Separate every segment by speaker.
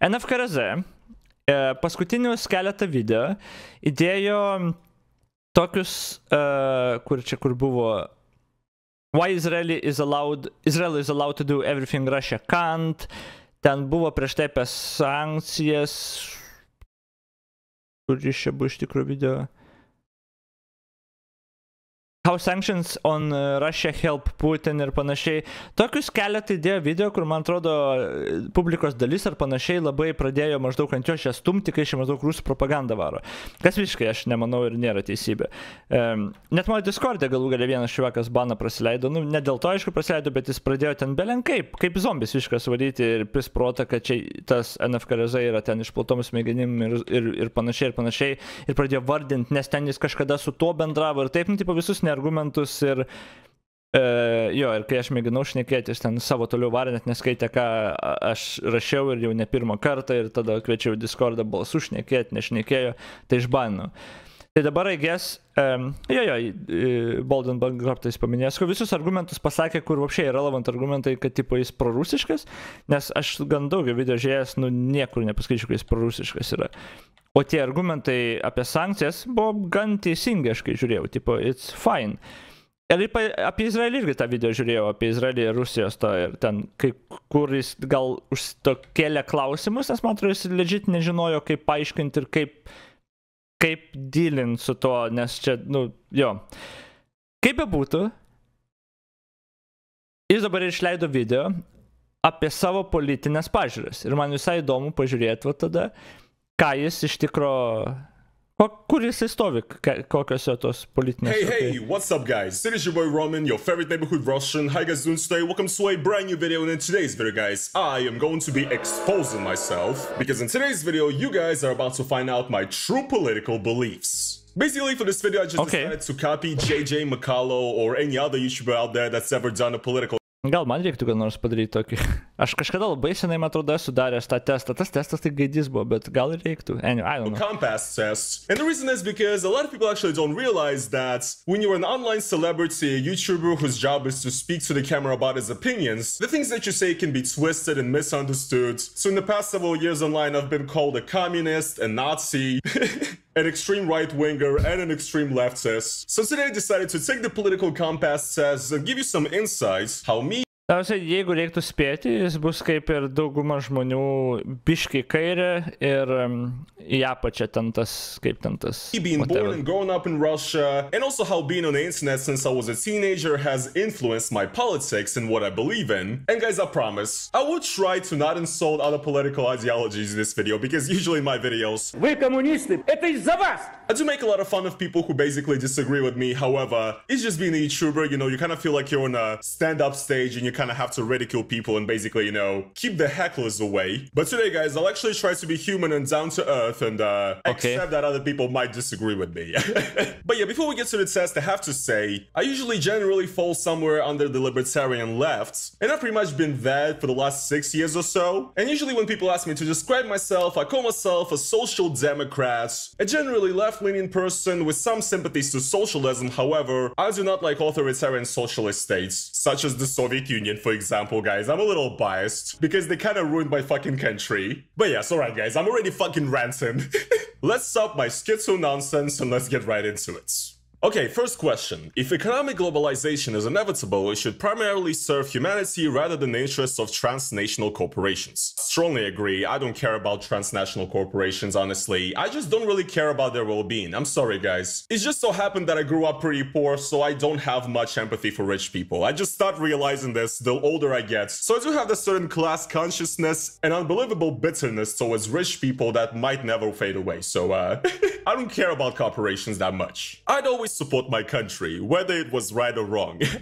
Speaker 1: NFKRZ e, paskutinius keletą video įdėjo tokius, uh, kur čia kur buvo Why Israel is allowed, Israel is allowed to do everything Russia can't. Ten buvo prieš tai apie sankcijas. Kur iš čia buvo iš tikrųjų video? How sanctions on uh, Russia help Putin ir panašiai. Tokius keletą įdėjo video, kur man atrodo publikos dalis ar panašiai labai pradėjo maždaug ant jo šią stumti, kai čia maždaug rusų propaganda varo. Kas visiškai aš nemanau ir nėra teisybė. Um, net mano Discord'e galų galę vienas šiuokas baną praleido, nu ne dėl to aišku praleido, bet jis pradėjo ten belenkaip, kaip zombis viskas varyti ir prisprota, kad čia tas NFKRZ yra ten išplatomis smegenim ir, ir, ir panašiai ir panašiai. Ir pradėjo vardinti, nes ten jis kažkada su tuo bendravo ir taip, nu, tipo visus argumentus ir e, jo, ir kai aš mėginau šnekėti, jis ten savo toliau varė, net neskaitė, ką aš rašiau ir jau ne pirmą kartą ir tada kviečiau Discordą balsų šnekėti, nešnekėjo, tai išbaninu. Tai dabar, aigės, um, jo, jo, Bolden Bankruptais paminėjęs, kur visus argumentus pasakė, kur vapšiai relevant argumentai, kad tipo jis prorusiškas, nes aš gan daug video žiūrėjęs, nu niekur nepaskaičiu, kad jis prorusiškas yra. O tie argumentai apie sankcijas buvo gan teisingi, aš kai žiūrėjau, tipo, it's fine. Ir apie Izraelį irgi tą video žiūrėjau, apie Izraelį ir Rusijos to ir ten, kai, kur jis gal kėlė klausimus, nes man atrodo, jis legit nežinojo, kaip paaiškinti ir kaip, kaip dylinti su to, nes čia, nu, jo. Kaip be būtų, jis dabar išleido video apie savo politinės pažiūras. Ir man visai įdomu pažiūrėti va tada, ką jis iš tikro Kur jisai stovi, kokios jo tos politinės.
Speaker 2: Hey, hey, what's up guys? It is your boy Roman, your favorite neighborhood Russian. How you guys doing today? Welcome to a brand new video and in today's video guys, I am going to be exposing myself because in today's video, you guys are about to find out my true political beliefs. Basically, for this video, I just okay. decided to copy JJ McCullough or any other YouTuber out there that's ever done a political
Speaker 1: Gal man reiktų gal nors padaryti tokį. Aš kažkada labai senai, man atrodo, esu daręs tą testą. Tas testas tai gaidys buvo, bet gal reiktų. Anyway, I don't know.
Speaker 2: Compass test. And the reason is because a lot of people actually don't realize that when you're an online celebrity, a YouTuber whose job is to speak to the camera about his opinions, the things that you say can be twisted and misunderstood. So in the past several years online, I've been called a communist, a Nazi. an extreme right-winger, and an extreme leftist. So today I decided to take the political compass test and give you some insights how me
Speaker 1: Daugiausiai, jeigu reiktų spėti, jis bus kaip ir dauguma žmonių biški kairė ir um, į apačią ten tas, kaip ten tas.
Speaker 2: Being whatever. born and grown up in Russia, and also how being on the internet since I was a teenager has influenced my politics and what I believe in. And guys, I promise, I will try to not insult other political ideologies in this video, because usually in my videos...
Speaker 3: Вы коммунисты, это из-за вас!
Speaker 2: I do make a lot of fun of people who basically disagree with me, however, it's just being a YouTuber, you know, you kind of feel like you're on a stand-up stage and you kind of have to ridicule people and basically, you know, keep the hecklers away. But today, guys, I'll actually try to be human and down to earth and uh, okay. accept that other people might disagree with me. but yeah, before we get to the test, I have to say, I usually generally fall somewhere under the libertarian left, and I've pretty much been that for the last six years or so. And usually when people ask me to describe myself, I call myself a social democrat, a generally left-leaning person with some sympathies to socialism. However, I do not like authoritarian socialist states, such as the Soviet Union, for example, guys. I'm a little biased because they kind of ruined my fucking country. But yes, alright guys, I'm already fucking ranting. let's stop my schizo nonsense and let's get right into it. Okay, first question. If economic globalization is inevitable, it should primarily serve humanity rather than the interests of transnational corporations. Strongly agree, I don't care about transnational corporations, honestly. I just don't really care about their well-being. I'm sorry, guys. It just so happened that I grew up pretty poor, so I don't have much empathy for rich people. I just start realizing this the older I get. So I do have this certain class consciousness and unbelievable bitterness towards rich people that might never fade away. So, uh, I don't care about corporations that much. I'd always support my country, whether it was right or wrong.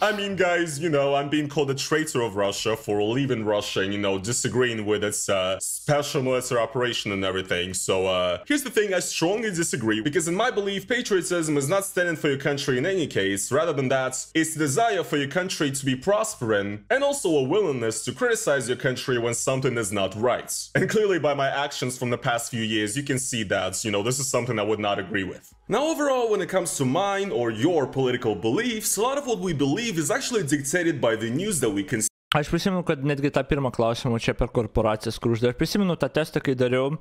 Speaker 2: I mean, guys, you know, I'm being called a traitor of Russia for leaving Russia and, you know, disagreeing with its uh, special military operation and everything. So, uh, here's the thing, I strongly disagree, because in my belief, patriotism is not standing for your country in any case. Rather than that, it's the desire for your country to be prospering, and also a willingness to criticize your country when something is not right. And clearly by my actions from the past few years, you can see that, you know, this is something I would not agree with. Now, overall, when it comes to mine or your political beliefs, a lot of what we believe is actually dictated by the news that we consume
Speaker 1: Aš prisimenu, kad netgi tą pirmą klausimą čia per korporacijas, kur uždavė. Aš prisimenu tą testą, kai dariau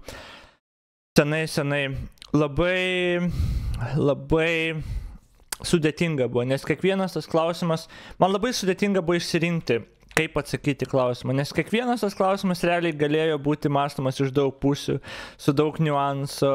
Speaker 1: senai, senai. Labai, labai sudėtinga buvo, nes kiekvienas tas klausimas, man labai sudėtinga buvo išsirinkti, kaip atsakyti klausimą, nes kiekvienas tas klausimas realiai galėjo būti mąstomas iš daug pusių, su daug niuansų.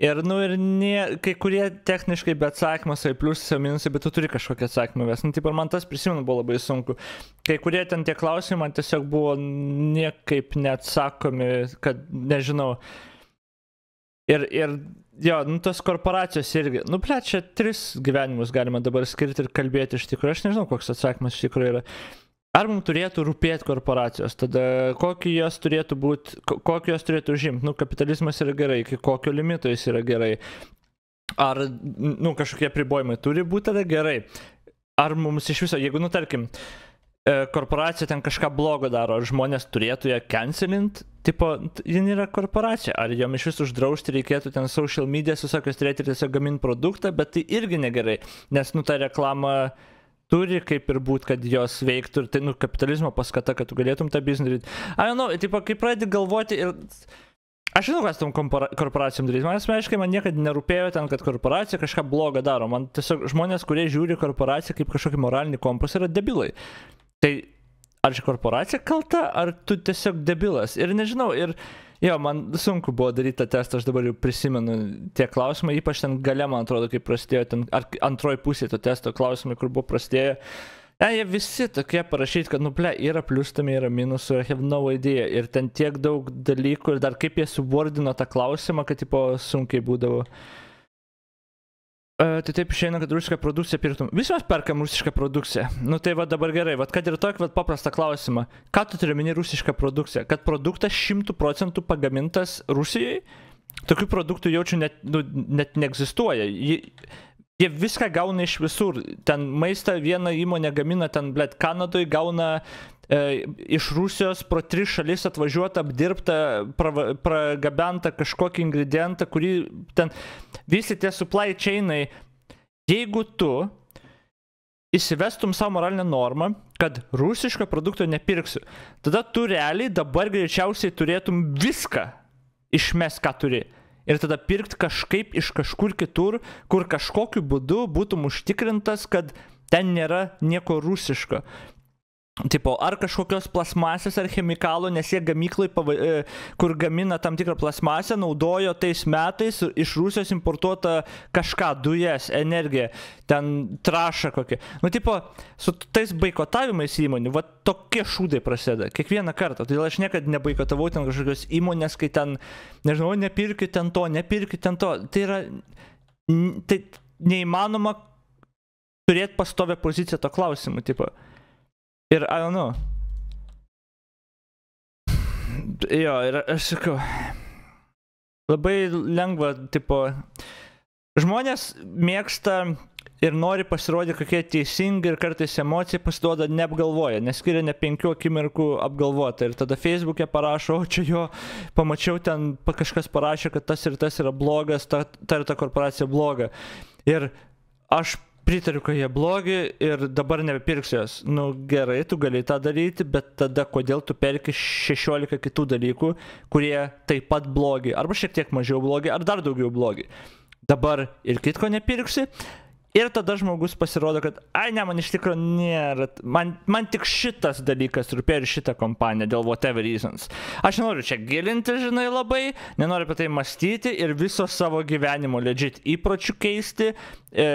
Speaker 1: Ir, nu, ir nie, kai kurie techniškai be atsakymas, tai pliusai, minusai, bet tu turi kažkokį atsakymą ves. Nu, taip ir man tas prisimenu buvo labai sunku. Kai kurie ten tie klausimai man tiesiog buvo niekaip neatsakomi, kad nežinau. Ir, ir jo, nu, tos korporacijos irgi, nu, ble, čia tris gyvenimus galima dabar skirti ir kalbėti iš tikrųjų. Aš nežinau, koks atsakymas iš tikrųjų yra. Ar mums turėtų rūpėti korporacijos, tada kokį jos turėtų būti, kokį jos turėtų užimti, nu kapitalizmas yra gerai, iki kokio limito jis yra gerai, ar, nu, kažkokie pribojimai turi būti tada gerai, ar mums iš viso, jeigu, nu, tarkim, e, korporacija ten kažką blogo daro, ar žmonės turėtų ją cancelint, tipo, jin yra korporacija, ar jom iš vis uždrausti reikėtų ten social media visokios turėti ir tiesiog gaminti produktą, bet tai irgi negerai, nes, nu, ta reklama turi kaip ir būt, kad jos veiktų ir tai, nu, kapitalizmo paskata, kad tu galėtum tą biznį daryti. Ai, nu, tipo, kai pradedi galvoti ir... Aš žinau, kas tam korporacijom daryti. Man asmeniškai man niekada nerūpėjo ten, kad korporacija kažką blogą daro. Man tiesiog žmonės, kurie žiūri korporaciją kaip kažkokį moralinį kompasą, yra debilai. Tai ar ši korporacija kalta, ar tu tiesiog debilas? Ir nežinau, ir... Jo, man sunku buvo daryti tą testą, aš dabar jau prisimenu tie klausimai, ypač ten gale, man atrodo, kai prasidėjo, ten, ar antroji pusė to testo klausimai, kur buvo prasidėjo. Ne, jie visi tokie parašyti, kad, nu, ble, yra plius tame, yra minusų, I have no idea. Ir ten tiek daug dalykų, ir dar kaip jie subordino tą klausimą, kad, tipo, sunkiai būdavo. Tai taip išeina, kad rusišką produkciją pirktum. Visi mes perkam rusišką produkciją. Nu tai va dabar gerai, va kad ir tokį paprastą klausimą. Ką tu turi meni rusišką produkciją? Kad produktas šimtų procentų pagamintas Rusijai? Tokių produktų jaučiu net, nu, net neegzistuoja. Jie, jie viską gauna iš visur. Ten maistą vieną įmonę gamina, ten, blėt, Kanadoje gauna e, iš Rusijos pro tris šalis atvažiuota, apdirbta, pra, pragabenta kažkokį ingredientą, kurį ten visi tie supply chainai, jeigu tu įsivestum savo moralinę normą, kad rusiško produkto nepirksiu, tada tu realiai dabar greičiausiai turėtum viską išmes, ką turi. Ir tada pirkti kažkaip iš kažkur kitur, kur kažkokiu būdu būtum užtikrintas, kad ten nėra nieko rusiško. Tipo, ar kažkokios plasmasės ar chemikalų, nes jie gamyklai, e, kur gamina tam tikrą plasmasę, naudojo tais metais iš Rusijos importuotą kažką, dujas, energiją, ten trašą kokį. Nu, tipo, su tais baikotavimais įmonių, va tokie šūdai prasideda kiekvieną kartą. Todėl aš niekada nebaikotavau ten kažkokios įmonės, kai ten, nežinau, nepirkit ten to, nepirkit ten to. Tai yra, tai neįmanoma turėti pastovę poziciją to klausimu, tipo. Ir, I don't know. Jo, ir aš sakau, labai lengva, tipo, žmonės mėgsta ir nori pasirodyti, kokie teisingi ir kartais emocija pasiduoda neapgalvoja, neskiria ne penkių akimirkų apgalvota. Ir tada Facebook'e parašo, o čia jo, pamačiau ten, kažkas parašė, kad tas ir tas yra blogas, ta, ta ir ta korporacija bloga. Ir aš pritariu, kad jie blogi ir dabar nebepirksiu jos. Nu gerai, tu gali tą daryti, bet tada kodėl tu perki 16 kitų dalykų, kurie taip pat blogi, arba šiek tiek mažiau blogi, ar dar daugiau blogi. Dabar ir kitko nepirksi, Ir tada žmogus pasirodo, kad, ai ne, man iš tikrųjų nėra, man, man tik šitas dalykas rūpėjo ir šitą kompaniją dėl whatever reasons. Aš nenoriu čia gilinti, žinai, labai, nenoriu apie tai mąstyti ir viso savo gyvenimo legit įpročių keisti, e,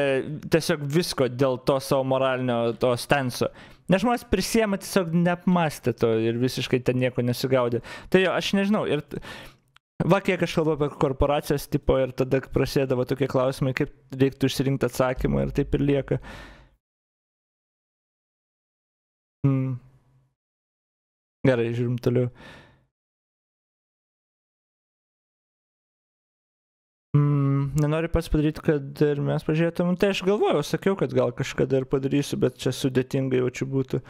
Speaker 1: tiesiog visko dėl to savo moralinio to stenso. Nes žmonės prisiema tiesiog neapmastę to ir visiškai ten nieko nesigaudė. Tai jo, aš nežinau. Ir, Va, kiek aš kalbu apie korporacijas, tipo, ir tada prasidėdavo tokie klausimai, kaip reiktų išsirinkti atsakymą ir taip ir lieka. Mm. Gerai, žiūrim toliau. Mm, nenori pats padaryti, kad ir mes pažiūrėtum. Tai aš galvojau, sakiau, kad gal kažkada ir padarysiu, bet čia sudėtinga jaučiu būtų,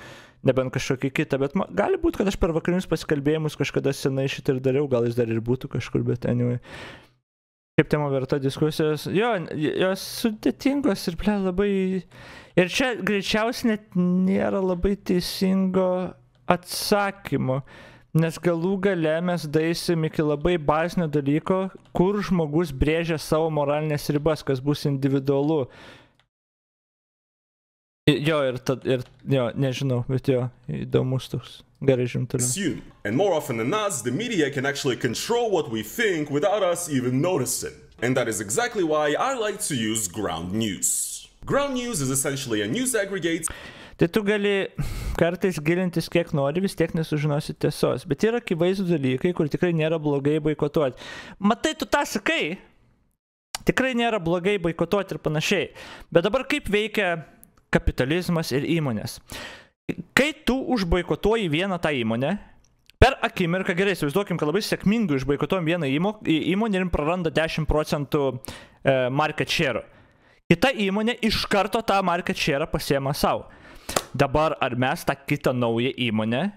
Speaker 1: nebent kažkokį kitą. Bet ma, gali būti, kad aš per vakarinius pasikalbėjimus kažkada senai šitą ir dariau, gal jis dar ir būtų kažkur, bet anyway. Kaip tema verta diskusijos. Jo, jos sudėtingos ir ble labai... Ir čia greičiausiai net nėra labai teisingo atsakymo. Nes galų gale mes daisim iki labai bazinio dalyko, kur žmogus brėžia savo moralinės ribas, kas bus individualu. Jo, ir, tad, ir jo, nežinau, bet jo, įdomus toks. Gerai, žim toliau.
Speaker 2: assume. And more often than not, the media can actually control what we think without us even noticing. And that is exactly why I like to use ground news. Ground news is essentially a news aggregate
Speaker 1: Tai tu gali kartais gilintis kiek nori, vis tiek nesužinosi tiesos. Bet yra akivaizdų dalykai, kur tikrai nėra blogai boikotuoti. Matai, tu tą sakai, tikrai nėra blogai boikotuoti ir panašiai. Bet dabar kaip veikia kapitalizmas ir įmonės? Kai tu užboikotuoji vieną tą įmonę, per akimirką gerai, įsivaizduokim, kad labai sėkmingai užboikotuojam vieną įmonę ir praranda 10 procentų e, market share. Kita įmonė iš karto tą market share pasiema savo. Dabar ar mes tą kitą naują įmonę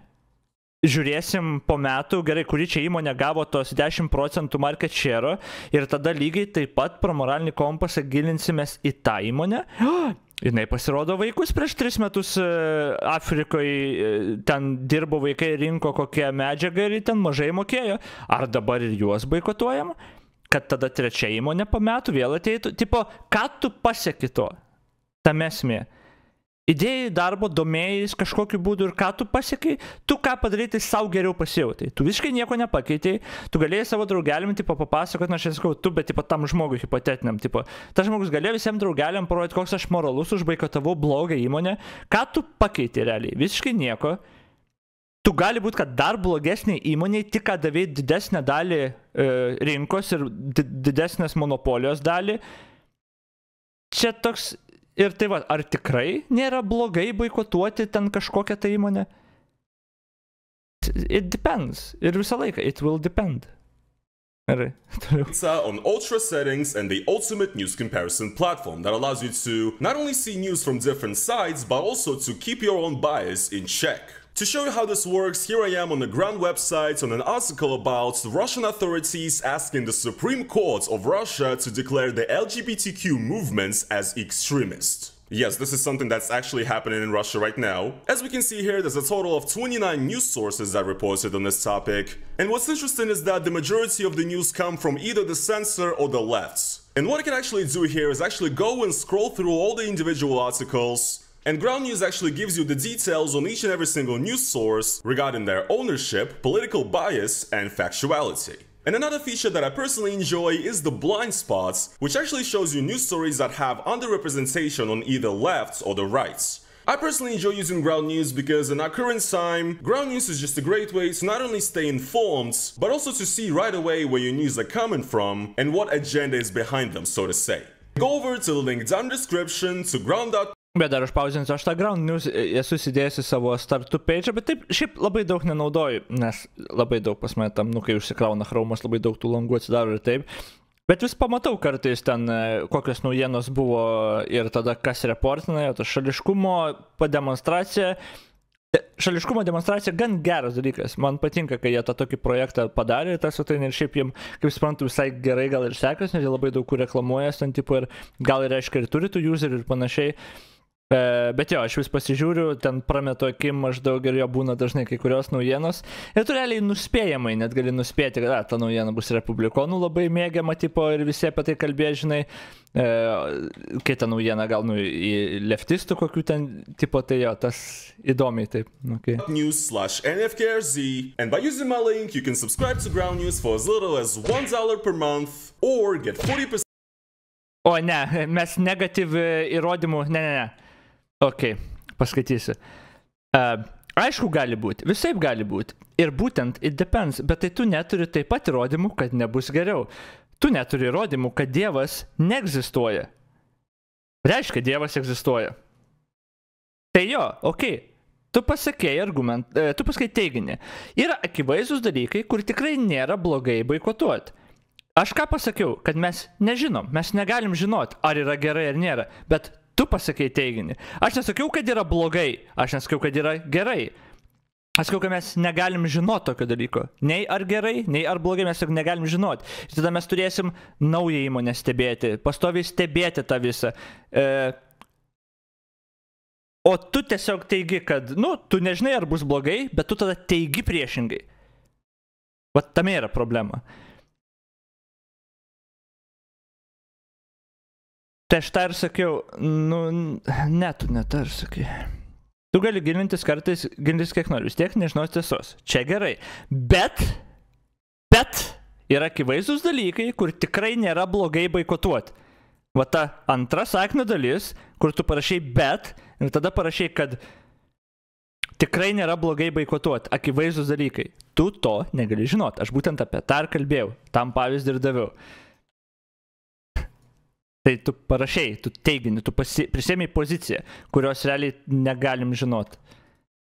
Speaker 1: žiūrėsim po metų, gerai, kuri čia įmonė gavo tos 10 procentų market share ir tada lygiai taip pat pro moralinį kompasą gilinsimės į tą įmonę. Jis pasirodo vaikus prieš tris metus e, Afrikoje, ten dirbo vaikai, rinko kokią medžiagą ir ten mažai mokėjo. Ar dabar ir juos boikotuojam? Kad tada trečia įmonė po metų vėl ateitų. Tipo, ką tu pasieki to? Tame esmė. Įdėjai darbo, domėjais kažkokiu būdu ir ką tu pasiekai, tu ką padaryti savo geriau pasijautai. Tu visiškai nieko nepakeitei, tu galėjai savo draugeliam, tipo, papasakoti, na, aš sakau, tu, bet, tipo, tam žmogui hipotetiniam, tipo, tas žmogus galėjo visiems draugeliam parodyti, koks aš moralus, užbaikotavau blogą įmonę, ką tu pakeitei realiai, visiškai nieko. Tu gali būti, kad dar blogesnė įmonė tik ką davė didesnę dalį e, rinkos ir di didesnės monopolijos dalį. Čia toks Ir tai va, ar tikrai nėra blogai boikotuoti ten kažkokią tai įmonę? It depends. Ir visą laiką, it will depend. Gerai, toliau.
Speaker 2: Uh, on ultra settings and the ultimate news comparison platform that allows you to not only see news from different sides, but also to keep your own bias in check. To show you how this works, here I am on the ground website on an article about Russian authorities asking the Supreme Court of Russia to declare the LGBTQ movements as extremist. Yes, this is something that's actually happening in Russia right now. As we can see here, there's a total of 29 news sources that reported on this topic. And what's interesting is that the majority of the news come from either the censor or the left. And what I can actually do here is actually go and scroll through all the individual articles and Ground News actually gives you the details on each and every single news source regarding their ownership, political bias, and factuality. And another feature that I personally enjoy is the blind spots, which actually shows you news stories that have underrepresentation on either left or the right. I personally enjoy using Ground News because in our current time, Ground News is just a great way to not only stay informed, but also to see right away where your news are coming from and what agenda is behind them, so to say. Go over to the link down in the description to ground.com
Speaker 1: Bet dar užpausinsiu, aš tą ground news esu įsidėjęs į savo startų page, bet taip šiaip labai daug nenaudoju, nes labai daug pas mane tam, nu kai užsikrauna chromas, labai daug tų langų atsidaro ir taip. Bet vis pamatau kartais ten, e, kokios naujienos buvo ir tada kas reportina, jo, ta šališkumo pademonstracija. E, Šališkumo demonstracija gan geras dalykas. Man patinka, kai jie tą tokį projektą padarė, tas svetainė ir šiaip jiem, kaip suprantu, visai gerai gal ir sekasi, nes jie labai daug kur reklamuoja, ten tipo ir gal ir reiškia ir turi tų userių ir panašiai. E, bet jo, aš vis pasižiūriu, ten prametu akim maždaug ir jo būna dažnai kai kurios naujienos. Ir tu realiai nuspėjamai net gali nuspėti, kad a, ta naujiena bus republikonų labai mėgiama tipo ir visi apie tai kalbė, žinai. E, kai ta naujiena gal nu, į leftistų kokių ten tipo, tai jo, tas įdomiai taip. Okay.
Speaker 2: news slash NFKRZ. And by using my link, you can subscribe to Ground News for as little as $1 per month or get 40%
Speaker 1: O ne, mes negatyv įrodymų, ne, ne, ne. Ok, paskaitysiu. Uh, aišku, gali būti, visai gali būti. Ir būtent it depends, bet tai tu neturi taip pat įrodymų, kad nebus geriau. Tu neturi įrodymų, kad Dievas neegzistuoja. Reiškia, Dievas egzistuoja. Tai jo, ok, tu pasakėjai argument, e, tu pasakėjai teiginį. Yra akivaizdus dalykai, kur tikrai nėra blogai boikotuoti. Aš ką pasakiau, kad mes nežinom, mes negalim žinot, ar yra gerai ar nėra, bet tu pasakėjai teiginį. Aš nesakiau, kad yra blogai, aš nesakiau, kad yra gerai. Aš sakau, kad mes negalim žinoti tokio dalyko. Nei ar gerai, nei ar blogai mes tik negalim žinoti. Ir tada mes turėsim naują įmonę stebėti, pastoviai stebėti tą visą. E, o tu tiesiog teigi, kad, nu, tu nežinai, ar bus blogai, bet tu tada teigi priešingai. Vat tame yra problema. Tai aš tą ir sakiau, nu, ne, tu net ar sakai. Tu gali gilintis kartais, gilintis kiek nori, vis tiek nežinos tiesos. Čia gerai. Bet, bet yra akivaizdus dalykai, kur tikrai nėra blogai baikotuoti. Va ta antra saknio dalis, kur tu parašai bet ir tada parašai, kad tikrai nėra blogai baikotuoti. Akivaizdus dalykai. Tu to negali žinot. Aš būtent apie tą ir kalbėjau. Tam pavyzdį ir daviau. Tai tu parašiai, tu teigini, tu pasi, prisėmiai poziciją, kurios realiai negalim žinot.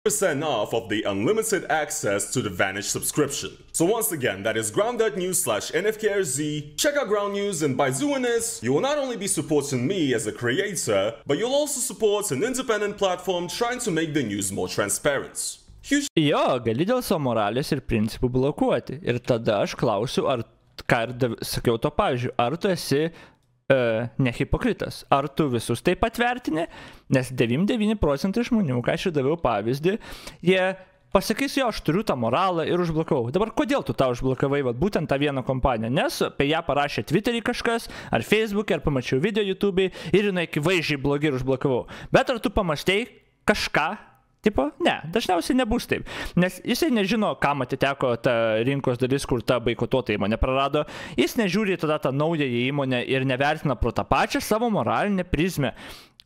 Speaker 2: percent off of the unlimited access to the Vanish subscription. So once again, that is ground.news slash NFKRZ. Check out Ground News and by doing this, you will not only be supporting me as a creator, but you'll also support an independent platform trying to make the news more transparent. Huge
Speaker 1: Jo, gali dėl savo moralės ir principų blokuoti. Ir tada aš klausiu, ar, ką ir sakiau to pavyzdžiui, ar tu esi e, nehipokritas, ar tu visus taip pat vertini, nes 99 procentai žmonių, ką aš ir daviau pavyzdį, jie pasakys, jo, aš turiu tą moralą ir užblokavau. Dabar kodėl tu tą užblokavai, vat, būtent tą vieną kompaniją? Nes apie ją parašė Twitter'į kažkas, ar Facebook'e, ar pamačiau video YouTube'ai ir jinai akivaizdžiai blogai ir užblokavau. Bet ar tu pamastei kažką, Tipo, ne, dažniausiai nebus taip. Nes jisai nežino, kam atiteko ta rinkos dalis, kur ta baikotuota įmonė prarado. Jis nežiūri tada tą naują įmonę ir nevertina pro tą pačią savo moralinę prizmę.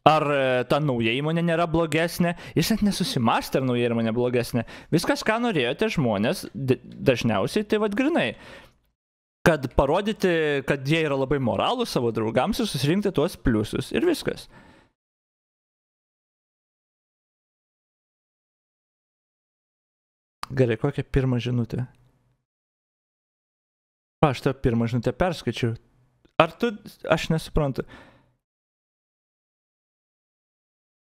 Speaker 1: Ar e, ta nauja įmonė nėra blogesnė, jis net nesusimastė, ar nauja įmonė blogesnė. Viskas, ką norėjote žmonės, dažniausiai tai vad grinai. Kad parodyti, kad jie yra labai moralūs savo draugams ir susirinkti tuos pliusus. Ir viskas. Gerai, kokią pirmą žinutę? O, aš tą pirmą žinutę perskaičiau. Ar tu, aš nesuprantu.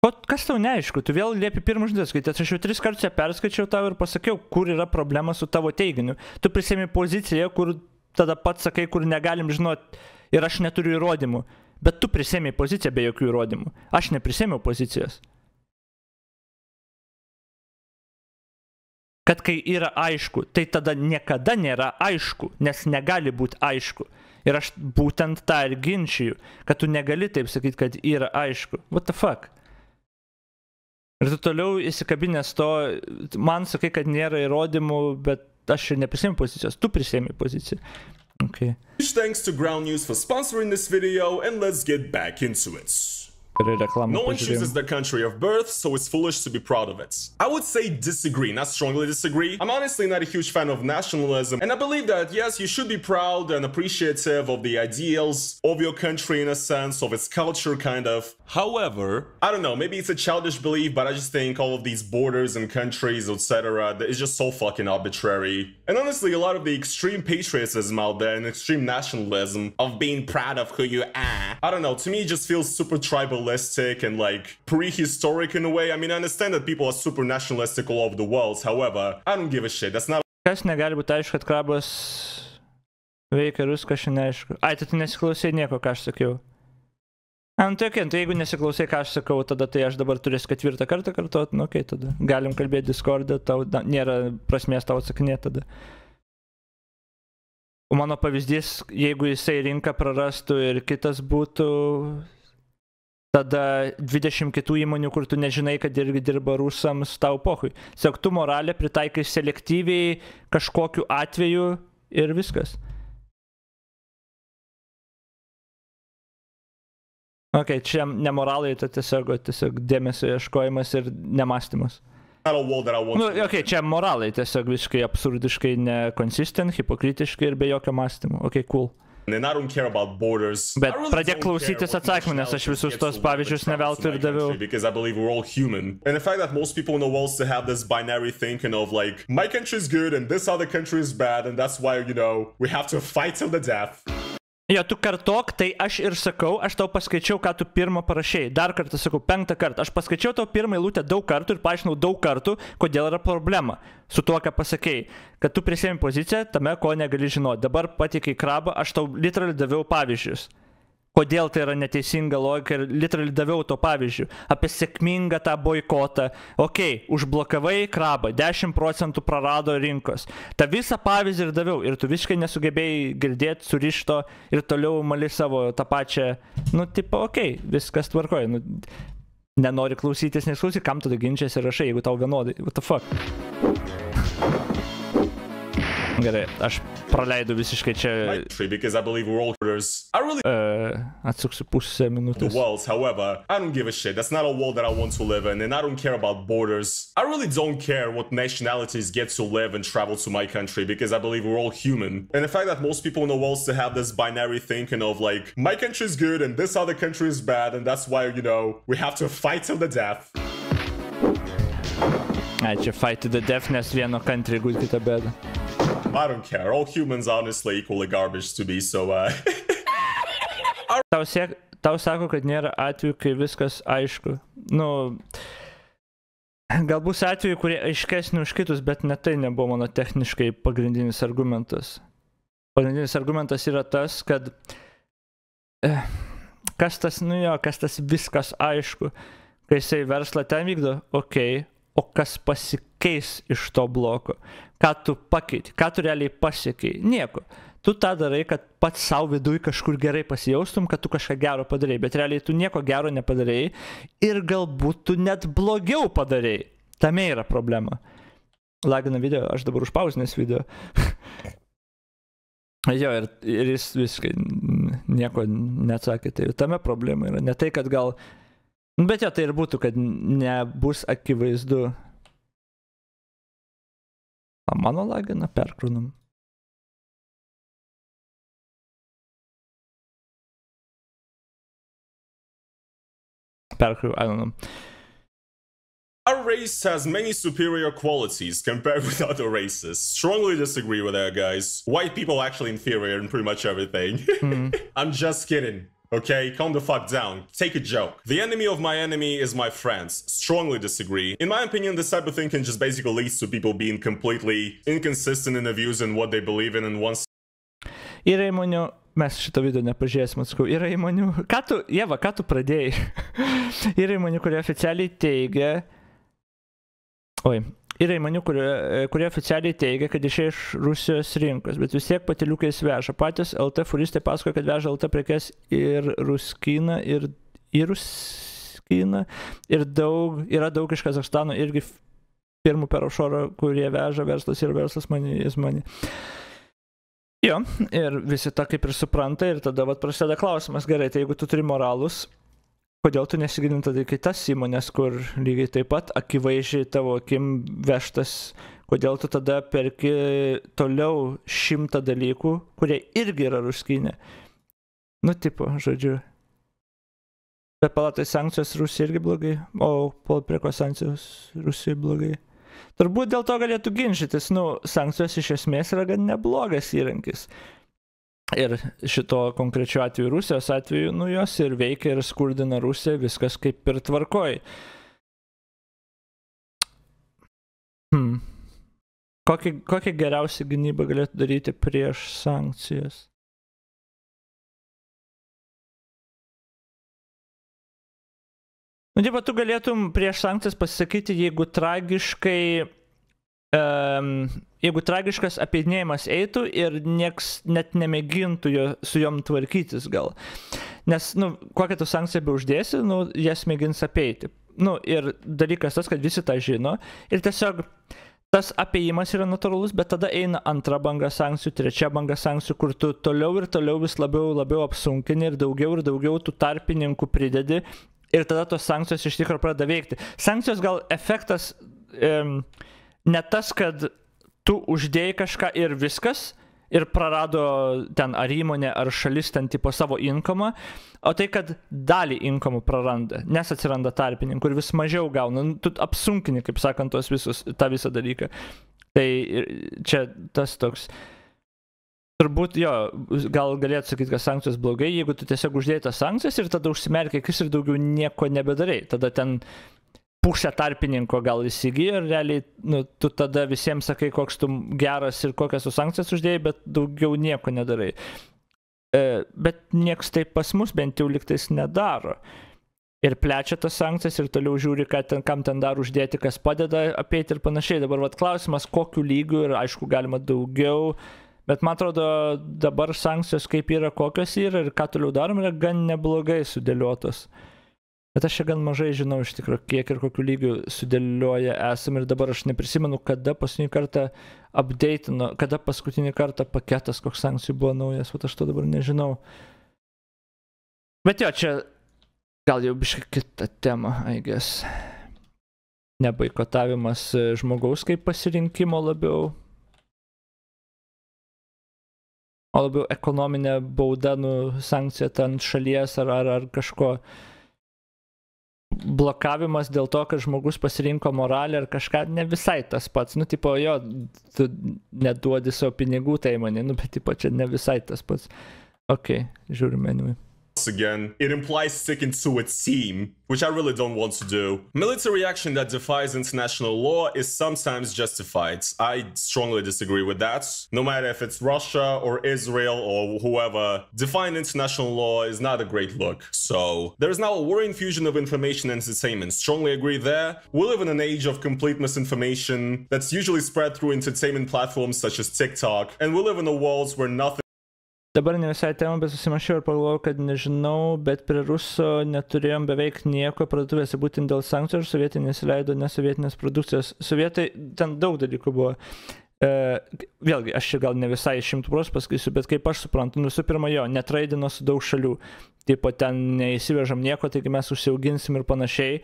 Speaker 1: O kas tau neaišku, tu vėl liepi pirmą žinutę skaityti, aš jau tris kartus ją perskaičiau tau ir pasakiau, kur yra problema su tavo teiginiu. Tu prisėmė poziciją, kur tada pats sakai, kur negalim žinot ir aš neturiu įrodymų. Bet tu prisėmė poziciją be jokių įrodymų. Aš neprisėmiau pozicijos. Kad kai yra aišku, tai tada niekada nėra aišku, nes negali būti aišku. Ir aš būtent tą ir ginčiju, kad tu negali taip sakyti, kad yra aišku. What the fuck? Ir tu toliau įsikabinęs to, man sakai, kad nėra įrodymų, bet aš ir neprisėmiau pozicijos, tu prisėmė poziciją. Okay.
Speaker 2: thanks to Ground News for sponsoring this video, and let's get back into it. No one chooses their country of birth, so it's foolish to be proud of it. I would say disagree, not strongly disagree. I'm honestly not a huge fan of nationalism, and I believe that, yes, you should be proud and appreciative of the ideals of your country in a sense, of its culture, kind of. However, I don't know, maybe it's a childish belief, but I just think all of these borders and countries, etc., that is just so fucking arbitrary. And honestly, a lot of the extreme patriotism out there and extreme nationalism of being proud of who you are, I don't know, to me it just feels super tribalistic and like prehistoric in a way. I mean, I understand that people are super nationalistic all over the world, however, I don't give a shit. That's not
Speaker 1: Kas negali būti aišku, kad krabas veikia ir viskas šiandien aišku. Ai, tai tu nesiklausai nieko, ką aš sakiau. Ant tai, okay, tai jeigu nesiklausai, ką aš sakau, tada tai aš dabar turėsiu ketvirtą kartą kartuoti, nu okei, okay, tada galim kalbėti Discord'e, tau da, nėra prasmės tau atsakinėti tada. O mano pavyzdys, jeigu jisai rinką prarastų ir kitas būtų, tada 20 kitų įmonių, kur tu nežinai, kad irgi dirba rusams, tau pohui. Tiesiog tu moralę pritaikai selektyviai kažkokiu atveju ir viskas. Ok, čia nemoralai, tai tiesiog, tiesiog dėmesio ieškojimas ir nemastymas. Nu, ok, čia moralai, tiesiog visiškai absurdiškai nekonsistent, hipokritiškai ir be jokio mąstymo. Ok, cool.
Speaker 2: And I don't care about borders.
Speaker 1: Bet
Speaker 2: I really
Speaker 1: pradėk klausytis atsakymų, nes aš visus tos pavyzdžius
Speaker 2: travels
Speaker 1: ne veltui
Speaker 2: to
Speaker 1: ir daviau.
Speaker 2: country, Because I believe we're all human. And the fact that most people in the world still have this binary thinking of like, my country is good and this other country is bad, and that's why, you know, we have to fight till the death.
Speaker 1: Jo, tu kartok, tai aš ir sakau, aš tau paskaičiau, ką tu pirmą parašėjai. Dar kartą sakau, penktą kartą. Aš paskaičiau tau pirmą eilutę daug kartų ir paaiškinau daug kartų, kodėl yra problema su tuo, ką pasakėjai. Kad tu prisėmė poziciją tame, ko negali žinoti. Dabar patikai krabą, aš tau literaliai daviau pavyzdžius kodėl tai yra neteisinga logika ir literaliai daviau to pavyzdžių. Apie sėkmingą tą boikotą. Ok, užblokavai krabą, 10 procentų prarado rinkos. Ta visą pavyzdį ir daviau ir tu visiškai nesugebėjai girdėti, surišto ir toliau mali savo tą pačią, nu, tipo, ok, viskas tvarkoja. Nu, nenori klausytis, nesklausyk, kam tada ginčiasi ir rašai, jeigu tau vienodai. What the fuck? Gerai, aš praleidau visiškai čia.
Speaker 2: Because I believe we're all. I really
Speaker 1: Uh, atsuksiu pusę
Speaker 2: the
Speaker 1: minutės.
Speaker 2: worlds, however, I don't give a shit. That's not a world that I want to live in, and I don't care about borders. I really don't care what nationalities get to live and travel to my country because I believe we're all human. And the fact that most people in the world still have this binary thinking of like, my country is good and this other country is bad, and that's why, you know, we have to fight till the death.
Speaker 1: Ai, čia fight to the death, nes vieno country guli kitą bėdą.
Speaker 2: I don't care. All humans honestly equally garbage to me, so uh
Speaker 1: Tau, siek, tau sako, kad nėra atvejų, kai viskas aišku. Nu, gal bus atvejų, kurie aiškesni už kitus, bet net tai nebuvo mano techniškai pagrindinis argumentas. Pagrindinis argumentas yra tas, kad eh, kas tas, nu jo, kas tas viskas aišku, kai jisai verslą ten vykdo, okei, okay, o kas pasikeis iš to bloko, ką tu pakeiti, ką tu realiai pasiekiai, nieko. Tu tą darai, kad pats savo viduje kažkur gerai pasijaustum, kad tu kažką gero padarai, bet realiai tu nieko gero nepadarai ir galbūt tu net blogiau padarai. Tame yra problema. Lagina video, aš dabar užpausinęs video. jo, ir, ir jis visiškai nieko neatsakė. Tai tame problema yra. Ne tai, kad gal... Nu, Bet jo, tai ir būtų, kad nebus akivaizdu. A mano lagina perkrūnam. Perkrū, I don't know.
Speaker 2: Our race has many superior qualities compared with other races. Strongly disagree with that, guys. White people are actually inferior in pretty much everything. Hmm. I'm just kidding. Okay, calm the fuck down. Take a joke. The enemy of my enemy is my friends. Strongly disagree. In my opinion, this type of thinking just basically leads to people being completely inconsistent in their views and what they believe in, and once
Speaker 1: Yra įmonių, mes šito video nepažiūrėsim, atsakau, yra įmonių, ką tu, Jeva, ką tu pradėjai? yra įmonių, kurie oficialiai teigia, oi, yra įmonių, kurie, kurie oficialiai teigia, kad išėjo iš Rusijos rinkos, bet vis tiek patiliukais veža. Patys LT furistai pasakoja, kad veža LT prekes ir Ruskiną, ir į Ruskiną, ir daug, yra daug iš Kazakstano irgi firmų per offshore, kurie veža verslas ir verslas mani, jis mani. Jo, ir visi tą kaip ir supranta ir tada vat prasideda klausimas, gerai, tai jeigu tu turi moralus, kodėl tu nesigilini tada į kitas įmonės, kur lygiai taip pat akivaizdžiai tavo akim vežtas, kodėl tu tada perki toliau šimtą dalykų, kurie irgi yra ruskinė. Nu, tipo, žodžiu. Bet palatai sankcijos Rusija irgi blogai, o po prie ko sankcijos Rusija blogai. Turbūt dėl to galėtų ginčytis, nu, sankcijos iš esmės yra gan neblogas įrankis. Ir šito konkrečiu atveju Rusijos atveju, nu, jos ir veikia ir skurdina Rusiją, viskas kaip ir tvarkoj. Hmm. Kokį, kokią geriausią gynybą galėtų daryti prieš sankcijas? Nu, tipo, tu galėtum prieš sankcijas pasisakyti, jeigu tragiškai, um, jeigu tragiškas apeidinėjimas eitų ir nieks net nemėgintų jo, su jom tvarkytis gal. Nes, nu, kokią tu sankciją be uždėsi, nu, jas mėgins apeiti. Nu, ir dalykas tas, kad visi tą žino. Ir tiesiog tas apėjimas yra natūralus, bet tada eina antra banga sankcijų, trečia banga sankcijų, kur tu toliau ir toliau vis labiau, labiau apsunkini ir daugiau ir daugiau tų tarpininkų pridedi ir tada tos sankcijos iš tikrųjų pradeda veikti. Sankcijos gal efektas um, ne tas, kad tu uždėjai kažką ir viskas, ir prarado ten ar įmonė, ar šalis ten tipo savo inkomą, o tai, kad dalį inkomų praranda, nes atsiranda tarpininkų ir vis mažiau gauna, nu, tu apsunkini, kaip sakant, tos visus, tą visą dalyką. Tai čia tas toks. Turbūt jo, gal galėtų sakyti, kad sankcijos blogai, jeigu tu tiesiog uždėjai tas sankcijas ir tada užsimerkiai akis ir daugiau nieko nebedarai. Tada ten pusę tarpininko gal įsigijo ir realiai nu, tu tada visiems sakai, koks tu geras ir kokias tu sankcijas uždėjai, bet daugiau nieko nedarai. E, bet nieks taip pas mus bent jau liktais nedaro. Ir plečia tas sankcijas ir toliau žiūri, ten, kam ten dar uždėti, kas padeda apeiti ir panašiai. Dabar vat, klausimas, kokiu lygiu ir aišku galima daugiau. Bet man atrodo, dabar sankcijos kaip yra, kokios yra ir ką toliau darom, yra gan neblogai sudėliotos. Bet aš čia gan mažai žinau iš tikrųjų, kiek ir kokiu lygiu sudėlioja esam ir dabar aš neprisimenu, kada paskutinį kartą updateino, kada paskutinį kartą paketas koks sankcijų buvo naujas, o aš to dabar nežinau. Bet jo, čia gal jau biškai kita tema, guess. Nebaikotavimas e, žmogaus kaip pasirinkimo labiau. O labiau ekonominė bauda, nu, sankcija ten šalies ar, ar, ar kažko blokavimas dėl to, kad žmogus pasirinko moralę ar kažką, ne visai tas pats. Nu, tipo, jo, tu neduodi savo pinigų tai mani, nu, bet, tipo, čia ne visai tas pats. Ok, žiūrime, anyway.
Speaker 2: Again, it implies sticking to a team, which I really don't want to do. Military action that defies international law is sometimes justified. I strongly disagree with that. No matter if it's Russia or Israel or whoever, defying international law is not a great look. So, there's now a worrying fusion of information and entertainment. Strongly agree there. We live in an age of complete misinformation that's usually spread through entertainment platforms such as TikTok, and we live in a world where nothing
Speaker 1: Dabar ne visai tema, bet susimašiau ir pagalvojau, kad nežinau, bet prie ruso neturėjom beveik nieko parduotuvėse būtent dėl sankcijų ir sovietai nesileido nesovietinės produkcijos. Sovietai ten daug dalykų buvo. E, vėlgi, aš čia gal ne visai šimtų procentų pasakysiu, bet kaip aš suprantu, visų pirma, jo, netraidino su daug šalių. Pat ten neįsivežam nieko, taigi mes užsiauginsim ir panašiai.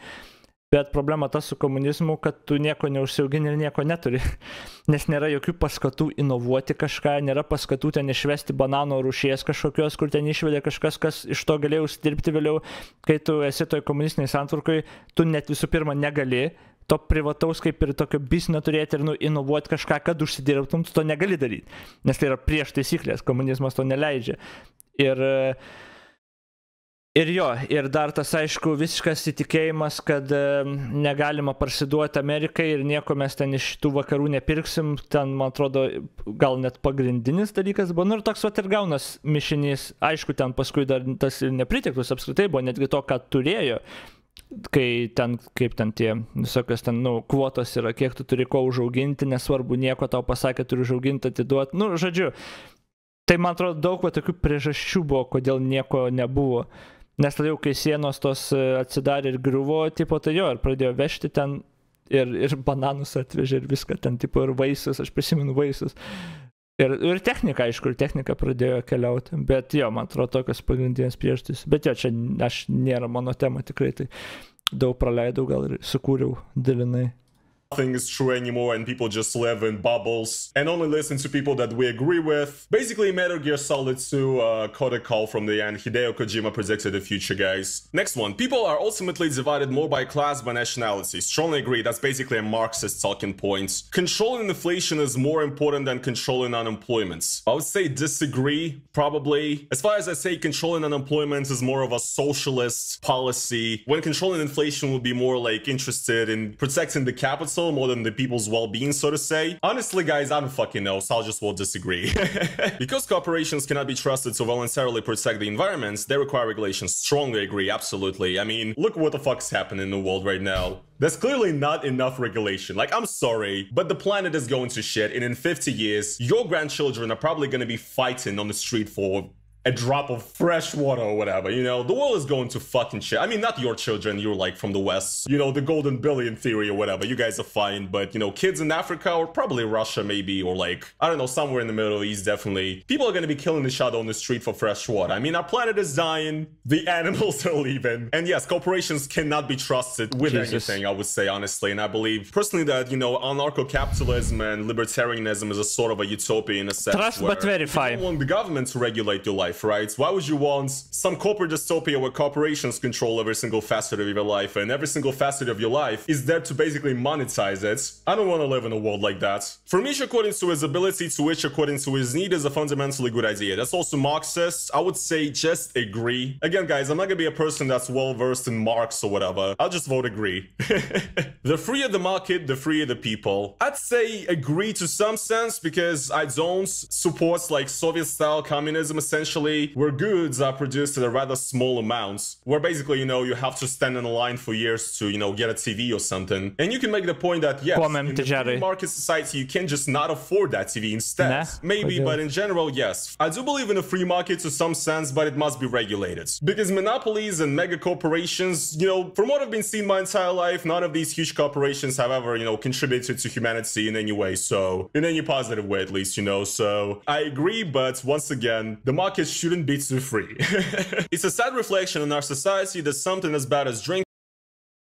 Speaker 1: Bet problema ta su komunizmu, kad tu nieko neužsiaugini ir nieko neturi. Nes nėra jokių paskatų inovuoti kažką, nėra paskatų ten išvesti banano rūšies kažkokios, kur ten išvedė kažkas, kas iš to galėjo užsidirbti vėliau. Kai tu esi toj komunistiniai santvarkai, tu net visų pirma negali to privataus kaip ir tokio biznio turėti ir nu, inovuoti kažką, kad užsidirbtum, tu to negali daryti. Nes tai yra prieš taisyklės, komunizmas to neleidžia. Ir uh, Ir jo, ir dar tas aišku visiškas įtikėjimas, kad negalima parsiduoti Amerikai ir nieko mes ten iš tų vakarų nepirksim, ten, man atrodo, gal net pagrindinis dalykas buvo. Nu ir toks vat ir gaunas mišinys, aišku, ten paskui dar tas ir nepriteklius apskritai buvo, netgi to, ką turėjo, kai ten, kaip ten tie visokios ten, nu, kvotos yra, kiek tu turi ko užauginti, nesvarbu, nieko tau pasakė, turi užauginti, atiduoti. Nu, žodžiu, tai man atrodo daug va tokių priežasčių buvo, kodėl nieko nebuvo. Nes tada jau, kai sienos tos e, atsidarė ir griuvo, tipo, tai jo, ir pradėjo vežti ten ir, ir bananus atvežė ir viską ten, tipo, ir vaisius, aš prisimenu vaisius. Ir, ir technika, aišku, ir technika pradėjo keliauti, bet jo, man atrodo, tokios pagrindinės priežastys. Bet jo, čia aš nėra mano tema tikrai, tai daug praleidau, gal ir sukūriau dalinai.
Speaker 2: Nothing is true anymore and people just live in bubbles and only listen to people that we agree with. Basically, Metal Gear Solid 2 uh, caught a call from the end. Hideo Kojima predicted the future, guys. Next one. People are ultimately divided more by class by nationality. Strongly agree. That's basically a Marxist talking point. Controlling inflation is more important than controlling unemployment. I would say disagree, probably. As far as I say, controlling unemployment is more of a socialist policy. When controlling inflation would be more like interested in protecting the capital more than the people's well-being, so to say. Honestly, guys, I don't fucking know, so I'll just will disagree. because corporations cannot be trusted to voluntarily protect the environments, they require regulations. Strongly agree, absolutely. I mean, look what the fuck's happening in the world right now. There's clearly not enough regulation. Like, I'm sorry, but the planet is going to shit, and in 50 years, your grandchildren are probably gonna be fighting on the street for a drop of fresh water or whatever, you know, the world is going to fucking shit. I mean, not your children, you're like from the West, you know, the golden billion theory or whatever, you guys are fine, but you know, kids in Africa or probably Russia maybe, or like, I don't know, somewhere in the Middle East definitely, people are gonna be killing each other on the street for fresh water. I mean, our planet is dying, the animals are leaving, and yes, corporations cannot be trusted with Jesus. anything, I would say, honestly, and I believe personally that, you know, anarcho-capitalism and libertarianism is a sort of a utopia in a sense
Speaker 1: Trust but verify.
Speaker 2: You don't want the government to regulate your life life, right? Why would you want some corporate dystopia where corporations control every single facet of your life and every single facet of your life is there to basically monetize it? I don't want to live in a world like that. From each according to his ability, to which according to his need is a fundamentally good idea. That's also Marxist. I would say just agree. Again, guys, I'm not gonna be a person that's well versed in Marx or whatever. I'll just vote agree. the freer the market, the freer the people. I'd say agree to some sense because I don't support like Soviet style communism essentially, where goods are produced at a rather small amounts, where basically, you know, you have to stand in a line for years to, you know, get a TV or something. And you can make the point that, yes,
Speaker 1: Kłamem
Speaker 2: in the free market society, you can just not afford that TV instead.
Speaker 1: Nah,
Speaker 2: Maybe, but in general, yes. I do believe in a free market to some sense, but it must be regulated. Because monopolies and mega corporations, you know, from what I've been seeing my entire life, none of these huge corporations have ever, you know, contributed to humanity in any way. So, in any positive way, at least, you know. So, I agree, but once again, the market shouldn't be too free. it's a sad reflection on our society that something as bad as drinking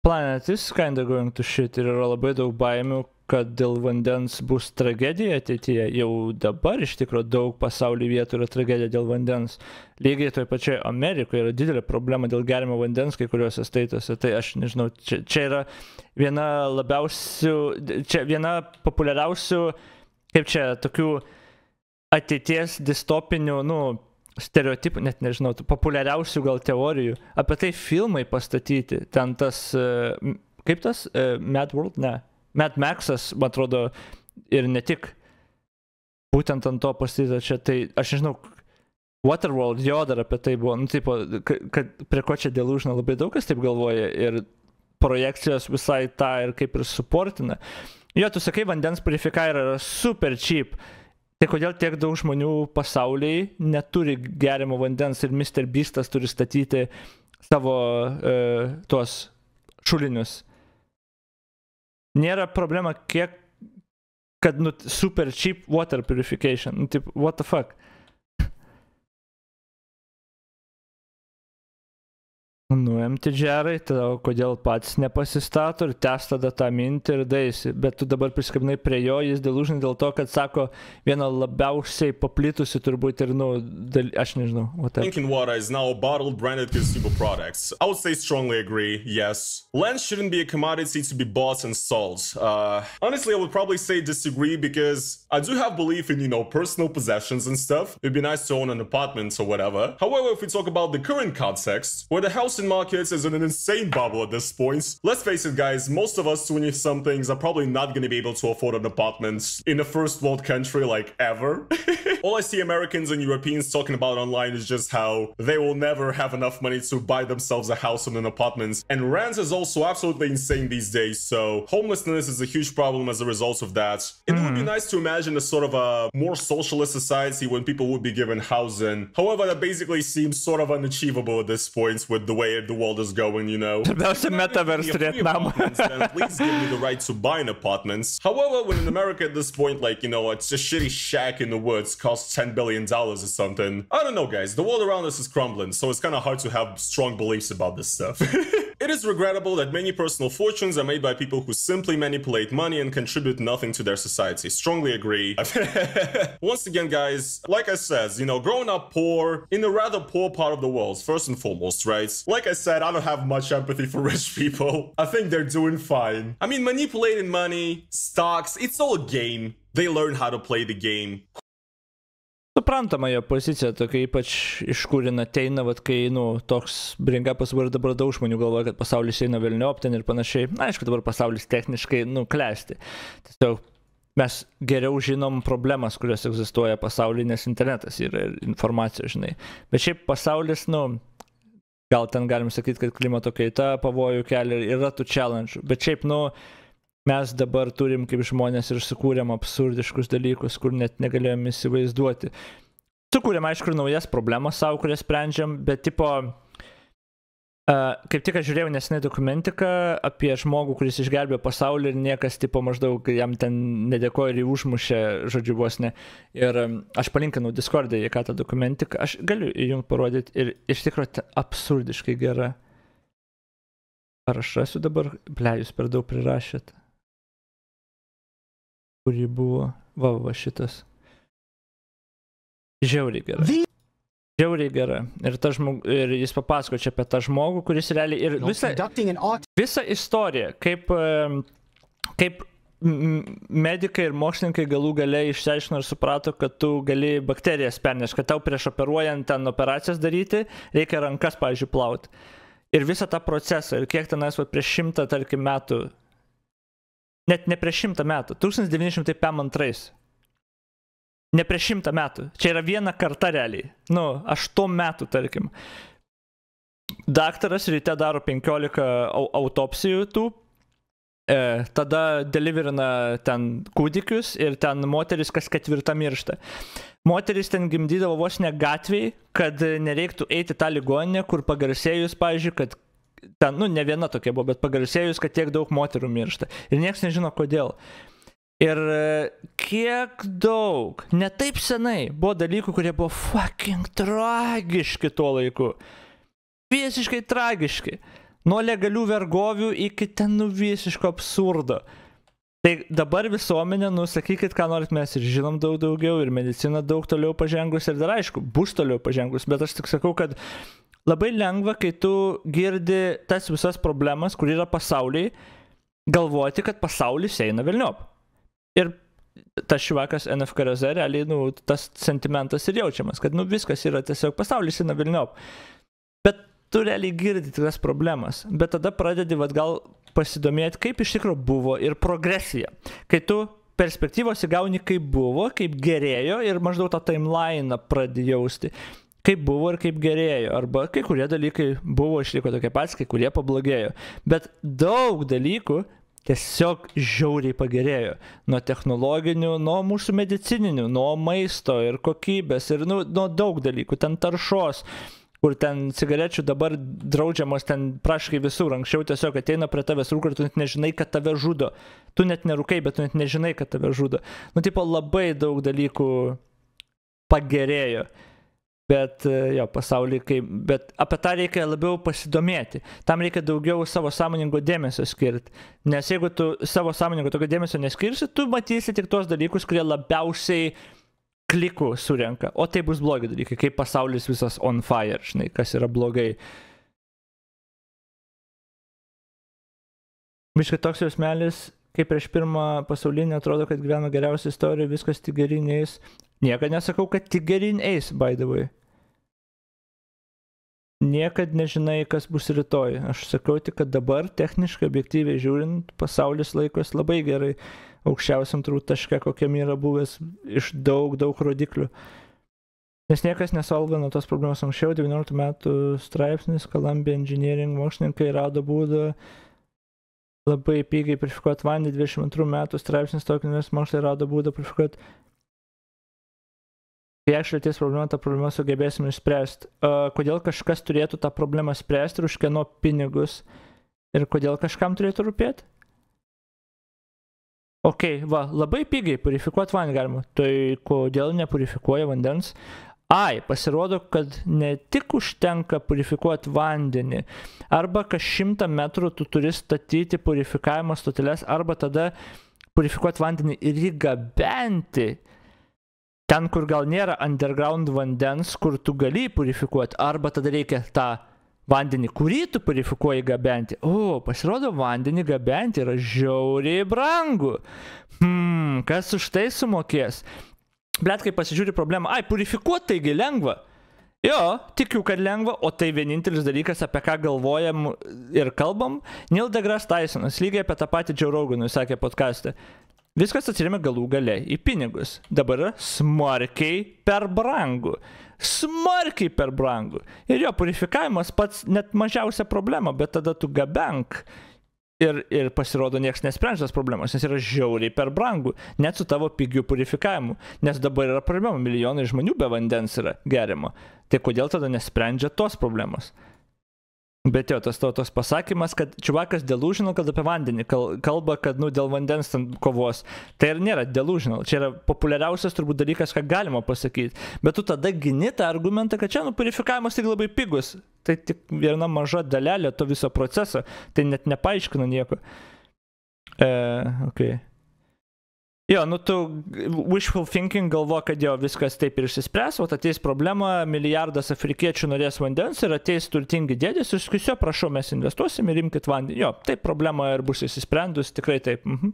Speaker 1: Planet is kinda going to shit ir yra labai daug baimių, kad dėl vandens bus tragedija ateityje. Jau dabar iš tikrųjų daug pasaulio vietų yra tragedija dėl vandens. Lygiai toje pačioje Amerikoje yra didelė problema dėl gerimo vandens kai kuriuose staituose. Tai aš nežinau, čia, čia yra viena labiausių, čia viena populiariausių, kaip čia, tokių ateities distopinių, nu, stereotipų, net nežinau, populiariausių gal teorijų. Apie tai filmai pastatyti. Ten tas, e, kaip tas, e, Mad World, ne. Mad Maxas, man atrodo, ir ne tik. Būtent ant to pastatyta čia. Tai aš nežinau, Waterworld, jo dar apie tai buvo, nu, tipo, ka- kad prie ko čia dėlūžna labai daug kas taip galvoja ir projekcijos visai tą ir kaip ir suportina. Jo, tu sakai, vandens purifikacija yra super cheap. Tai kodėl tiek daug žmonių pasaulyje neturi gerimo vandens ir Mr. Beastas turi statyti savo e, tuos šulinius? Nėra problema, kiek, kad nu, super cheap water purification. Nu, taip, what the fuck? Nuimti džerai, tada kodėl pats nepasistato ir tęs tada tą mintį ir daisi. Bet tu dabar priskabinai prie jo, jis dėlūžinai dėl to, kad sako, viena labiausiai paplitusi turbūt ir, nu, dal... aš nežinau.
Speaker 2: Drinking water is now a bottled branded consumer products. I would say strongly agree, yes. Land shouldn't be a commodity to be bought and sold. Uh, honestly, I would probably say disagree because I do have belief in, you know, personal possessions and stuff. It'd be nice to own an apartment or whatever. However, if we talk about the current context, where the housing market is in an insane bubble at this point, let's face it, guys, most of us 20 somethings are probably not going to be able to afford an apartment in a first world country like ever. All I see Americans and Europeans talking about online is just how they will never have enough money to buy themselves a house and an apartment. And rent is also absolutely insane these days. So homelessness is a huge problem as a result of that. It would be hmm. nice to imagine a sort of a more socialist society when people would be given housing. However, that basically seems sort of unachievable at this point with the way the world is going, you know.
Speaker 1: Svarbiausia, metaverse
Speaker 2: If you have
Speaker 1: turėt namą.
Speaker 2: apartments, then please give me the right to buy an apartment. However, when in America at this point, like, you know, it's a shitty shack in the woods costs $10 billion or something. I don't know, guys. The world around us is crumbling, so it's kind of hard to have strong beliefs about this stuff. it is regrettable that many personal fortunes are made by people who simply manipulate money and contribute nothing to their society. Strongly agree. Once again, guys, like I said, you know, growing up poor in a rather poor part of the world, first and foremost, right? Like I said, I don't have much empathy for rich people. I think they're doing fine. I mean, manipulating money, stocks, it's all a game. They learn how to play the game.
Speaker 1: Suprantama jo pozicija tokia, ypač iš kur jin ateina, vat, kai, nu, toks bringapas var dabar daug žmonių galvoja, kad pasaulis eina vilniop ten ir panašiai. Na, aišku, dabar pasaulis techniškai, nu, klesti. Tiesiog mes geriau žinom problemas, kurios egzistuoja pasaulyje, nes internetas yra informacija, žinai. Bet šiaip pasaulis, nu, gal ten galim sakyti, kad klimato kaita pavojų kelia ir yra tų challenge. Bet šiaip, nu, mes dabar turim kaip žmonės ir sukūrėm absurdiškus dalykus, kur net negalėjom įsivaizduoti. Sukūrėm, aišku, naujas problemas savo, kurias sprendžiam, bet tipo, kaip tik aš žiūrėjau nesenai dokumentiką apie žmogų, kuris išgelbėjo pasaulį ir niekas, tipo, maždaug jam ten nedėkoja ir jį užmušė, žodžiu, vos ne. Ir um, aš palinkinau Discord'e į ką tą dokumentiką, aš galiu jums parodyti ir iš tikrųjų absurdiškai gera. Ar aš rasiu dabar, ble, jūs per daug prirašėt kurį buvo, va, va šitas. Žiauriai gerai. Žiauriai gera. Ir, ta žmog, ir jis papasako čia apie tą žmogų, kuris realiai ir visą, visą istoriją, kaip, kaip medikai ir mokslininkai galų galiai išsiaiškino ir suprato, kad tu gali bakterijas pernešti, kad tau prieš operuojant ten operacijas daryti, reikia rankas, pavyzdžiui, plauti. Ir visą tą procesą, ir kiek tenais va, prieš šimtą, tarkim, metų, net ne prieš šimtą metų, 1952. Ne prieš šimtą metų. Čia yra viena karta realiai. Nu, aštuom metų, tarkim. Daktaras ryte daro 15 au autopsijų tų, e, tada deliverina ten kūdikius ir ten moteris kas ketvirta miršta. Moteris ten gimdydavo vos ne gatviai, kad nereiktų eiti tą ligoninę, kur pagarsėjus, pavyzdžiui, kad ten, nu, ne viena tokia buvo, bet pagarsėjus, kad tiek daug moterų miršta. Ir niekas nežino kodėl. Ir e, kiek daug, ne taip senai, buvo dalykų, kurie buvo fucking tragiški tuo laiku. Visiškai tragiški. Nuo legalių vergovių iki ten nu visiško absurdo. Tai dabar visuomenė, nusakykit, ką norit, mes ir žinom daug daugiau, ir medicina daug toliau pažengus, ir dar aišku, bus toliau pažengus, bet aš tik sakau, kad labai lengva, kai tu girdi tas visas problemas, kur yra pasaulyje, galvoti, kad pasaulis eina Vilniop. Ir tas švakas NFKRZ, realiai, nu, tas sentimentas ir jaučiamas, kad, nu, viskas yra tiesiog pasaulis eina Vilniop. Bet tu realiai girdi tik tas problemas, bet tada pradedi, vad gal pasidomėti, kaip iš tikrųjų buvo ir progresija. Kai tu perspektyvos įgauni, kaip buvo, kaip gerėjo ir maždaug tą timeline pradedi jausti kaip buvo ir kaip gerėjo. Arba kai kurie dalykai buvo išliko tokie patys, kai kurie pablogėjo. Bet daug dalykų tiesiog žiauriai pagerėjo. Nuo technologinių, nuo mūsų medicininių, nuo maisto ir kokybės ir nu, nuo daug dalykų, ten taršos kur ten cigarečių dabar draudžiamos ten praškai visur. Anksčiau tiesiog ateina prie tavęs rūko ir tu net nežinai, kad tave žudo. Tu net nerūkai, bet tu net nežinai, kad tave žudo. Nu, tipo, labai daug dalykų pagerėjo. Bet e, jo, pasaulį, kai, bet apie tą reikia labiau pasidomėti. Tam reikia daugiau savo sąmoningo dėmesio skirti. Nes jeigu tu savo sąmoningo tokio dėmesio neskirsi, tu matysi tik tuos dalykus, kurie labiausiai klikų surenka. O tai bus blogi dalykai, kaip pasaulis visas on fire, žinai, kas yra blogai. Biškai toks jausmelis, kaip prieš pirmą pasaulinį atrodo, kad gyveno geriausia istorija, viskas tik gerin eis. Niekada nesakau, kad tik gerin eis, by the way. Niekad nežinai, kas bus rytoj. Aš sakau tik, kad dabar techniškai, objektyviai žiūrint, pasaulis laikos labai gerai aukščiausiam turbūt taške, kokiam yra buvęs iš daug, daug rodiklių. Nes niekas nesolvino tos problemos anksčiau, 19 metų straipsnis, Columbia Engineering mokslininkai rado būdą labai pigiai purifikuoti vandenį, 22 metų straipsnis tokinis mokslai rado būdą purifikuoti. Kai išlėties problema, tą problemą sugebėsime išspręsti. Uh, kodėl kažkas turėtų tą problemą spręsti ir už kieno pinigus ir kodėl kažkam turėtų rūpėti? Ok, va, labai pigiai purifikuoti vandenį galima. Tai kodėl nepurifikuoja vandens? Ai, pasirodo, kad ne tik užtenka purifikuoti vandenį, arba kas šimtą metrų tu turi statyti purifikavimo stoteles, arba tada purifikuoti vandenį ir jį gabenti ten, kur gal nėra underground vandens, kur tu gali purifikuoti, arba tada reikia tą vandenį, kurį tu purifikuoji gabenti. O, pasirodo, vandenį gabenti yra žiauriai brangu. Hmm, kas už tai sumokės? Blet, kai pasižiūri problemą, ai, purifikuoti taigi lengva. Jo, tikiu, kad lengva, o tai vienintelis dalykas, apie ką galvojam ir kalbam. Neil deGrasse Tysonas lygiai apie tą patį Roganui sakė podkastą. Viskas atsirėmė galų gale į pinigus. Dabar yra smarkiai per brangu. Smarkiai per brangu. Ir jo purifikavimas pats net mažiausia problema, bet tada tu gabenk. Ir, ir pasirodo, niekas nesprendžia tas problemas, nes yra žiauriai per brangu, net su tavo pigiu purifikavimu. Nes dabar yra problema, milijonai žmonių be vandens yra gerimo. Tai kodėl tada nesprendžia tos problemos? Bet jo, tas to, tos pasakymas, kad čiuvakas delusional, kad apie vandenį kal, kalba, kad, nu, dėl vandens ten kovos. Tai ir nėra delusional. Čia yra populiariausias turbūt dalykas, ką galima pasakyti. Bet tu tada gini tą argumentą, kad čia, nu, purifikavimas tik labai pigus. Tai tik viena maža dalelė to viso proceso. Tai net nepaaiškina nieko. E, okay. Jo, nu tu wishful thinking galvo, kad jo viskas taip ir išsispręs, o ateis problema, milijardas afrikiečių norės vandens ir ateis turtingi dėdės ir skaičiu, prašau, mes investuosim ir imkite vandenį. Jo, taip problema ir bus išsisprendus, tikrai taip. Mhm.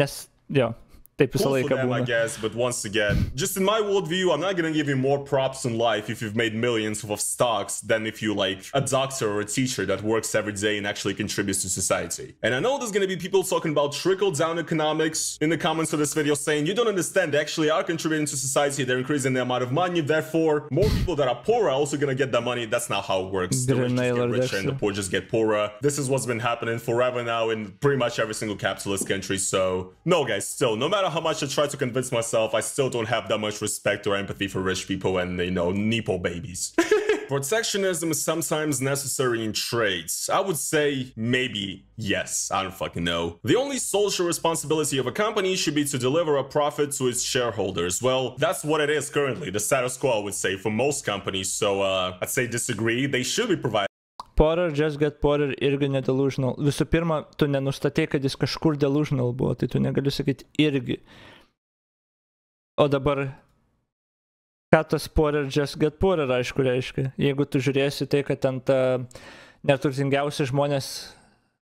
Speaker 1: Nes, jo,
Speaker 2: Cool for them, I guess, but once again, just in my worldview, I'm not gonna give you more props in life if you've made millions of stocks than if you like a doctor or a teacher that works every day and actually contributes to society. And I know there's gonna be people talking about trickle down economics in the comments of this video saying you don't understand, they actually are contributing to society, they're increasing the amount of money, therefore, more people that are poor are also gonna get that money. That's not how it works. The rich just get richer and the poor just get poorer. This is what's been happening forever now in pretty much every single capitalist country. So, no, guys, still, no matter how much I try to convince myself, I still don't have that much respect or empathy for rich people and, you know, Nepo babies. Protectionism is sometimes necessary in trades. I would say maybe yes. I don't fucking know. The only social responsibility of a company should be to deliver a profit to its shareholders. Well, that's what it is currently. The status quo, I would say, for most companies. So, uh, I'd say disagree. They should be providing.
Speaker 1: Porter, Just Get Porter irgi nedelusional. Visų pirma, tu nenustatė, kad jis kažkur delusional buvo, tai tu negali sakyti irgi. O dabar, ką tas Porter, Just Get Porter aišku reiškia. Jeigu tu žiūrėsi tai, kad ten ta neturtingiausi žmonės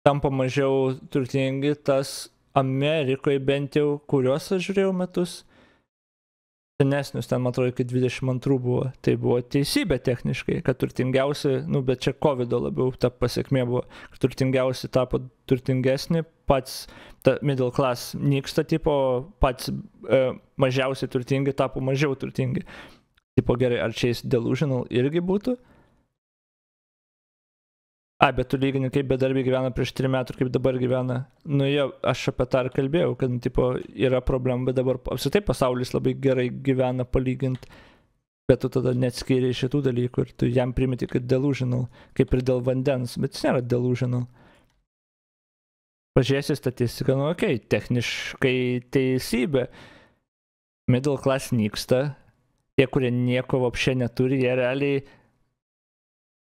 Speaker 1: tampa mažiau turtingi, tas Amerikoje bent jau, kuriuos aš žiūrėjau metus, senesnius, ten man atrodo iki 22 buvo. Tai buvo teisybė techniškai, kad turtingiausi, nu bet čia COVID labiau ta pasiekmė buvo, kad turtingiausi tapo turtingesni, pats ta middle class nyksta, tipo pats e, mažiausiai turtingi tapo mažiau turtingi. Tipo gerai, ar čia jis delusional irgi būtų? A, bet tu lygini, kaip bedarbiai gyvena prieš 3 metų ir kaip dabar gyvena. Nu, jo, aš apie tą ir kalbėjau, kad, nu, tipo, yra problemų, bet dabar apsitai pasaulis labai gerai gyvena palyginti. Bet tu tada neatskiri šitų dalykų ir tu jam primeti, kad delusional, kaip ir dėl vandens, bet jis nėra delusional. Pažiūrėsi statistiką, nu, okei, okay, techniškai teisybė. Middle class nyksta, tie, kurie nieko apšė neturi, jie realiai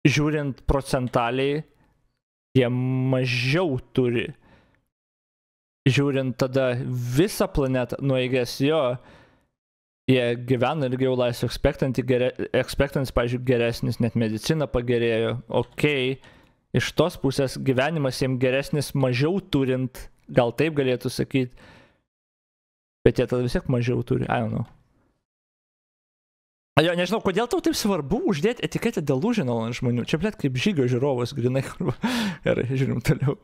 Speaker 1: žiūrint procentaliai, jie mažiau turi. Žiūrint tada visą planetą, nu eigės jo, jie gyvena ilgiau laisvę expectancy, pažiūrėjau, geresnis, net medicina pagerėjo, ok, iš tos pusės gyvenimas jiems geresnis mažiau turint, gal taip galėtų sakyti, bet jie tada vis tiek mažiau turi, I don't know. A, Jo, nežinau, kodėl tau taip svarbu uždėti etiketę ant žmonių. Čia, kaip žygio žiūrovas, grinai. Žiūrim toliau.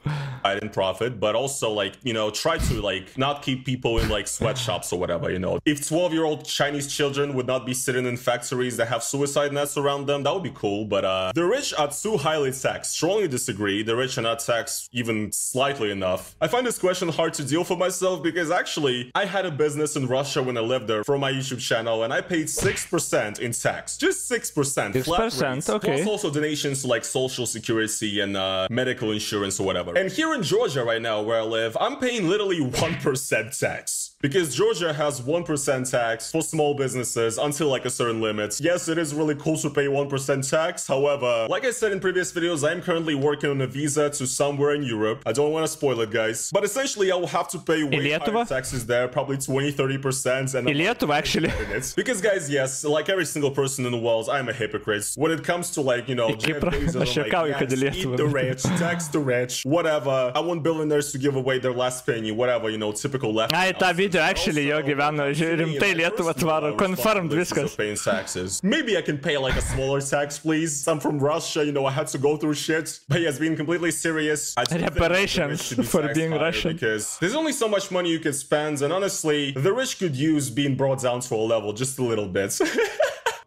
Speaker 2: in profit, but also like, you know, try to like not keep people in like sweatshops or whatever, you know. If 12 year old Chinese children would not be sitting in factories that have suicide nets around them, that would be cool. But uh the rich are too highly taxed. Strongly disagree. The rich are not taxed even slightly enough. I find this question hard to deal for myself because actually I had a business in Russia when I lived there for my YouTube channel and I paid 6% in tax. Just 6%. flat
Speaker 1: 6%,
Speaker 2: rates,
Speaker 1: okay.
Speaker 2: plus also donations to like social security and uh, medical insurance or whatever. And here in Georgia right now, where I live, I'm paying literally 1% tax. Because Georgia has 1% tax for small businesses until like a certain limit. Yes, it is really cool to pay 1% tax. However, like I said in previous videos, I'm currently working on a visa to somewhere in Europe. I don't want to spoil it, guys. But essentially, I will have to pay way higher taxes there, probably 20, 30%. And
Speaker 1: Lietuvą, actually.
Speaker 2: Because guys, yes, like every single person in the world, I'm a hypocrite. When it comes to like, you know,
Speaker 1: Į
Speaker 2: Jeff
Speaker 1: Kiprą.
Speaker 2: Bezos, like,
Speaker 1: juokauju, kad į
Speaker 2: yes, eat the rich, tax the rich, whatever. I want billionaires to give away their last penny, whatever, you know, typical left.
Speaker 1: Ai, tą video actually jo gyveno, rimtai Lietuvą tvaro, confirmed viskas.
Speaker 2: Paying taxes. Maybe I can pay like a smaller tax, please. I'm from Russia, you know, I had to go through shit. But yes, being completely serious, I
Speaker 1: Reparations
Speaker 2: be
Speaker 1: for being Russian.
Speaker 2: Because there's only so much money you can spend, and honestly, the rich could use being brought down to a level just a little bit.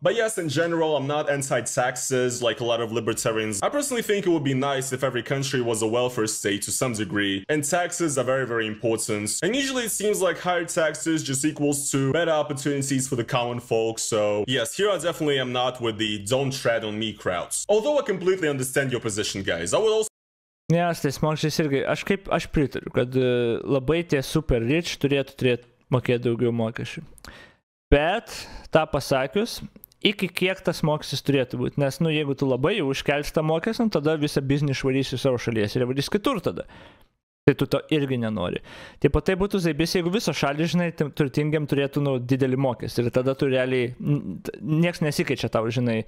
Speaker 2: But yes, in general, I'm not anti-taxes like a lot of libertarians. I personally think it would be nice if every country was a welfare state to some degree, and taxes are very, very important. And usually it seems like higher taxes just equals to better opportunities for the common folk. So yes, here I definitely am not with the don't tread on me crowds. Although I completely understand your position, guys. I would also
Speaker 1: Nes tais mokesčiais irgi, aš kaip, aš pritariu, kad labai tie super rich turėtų turėti mokėti daugiau mokesčių. Bet, tą pasakius, iki kiek tas mokestis turėtų būti. Nes, nu, jeigu tu labai jau užkelsi tą mokestį, nu, tada visą biznį išvarysi iš savo šalies ir varys kitur tada. Tai tu to irgi nenori. Taip pat tai būtų zaibis, jeigu visos šalis, žinai, turtingiam turėtų nu, didelį mokestį. Ir tada tu realiai, n- t- nieks nesikeičia tau, žinai,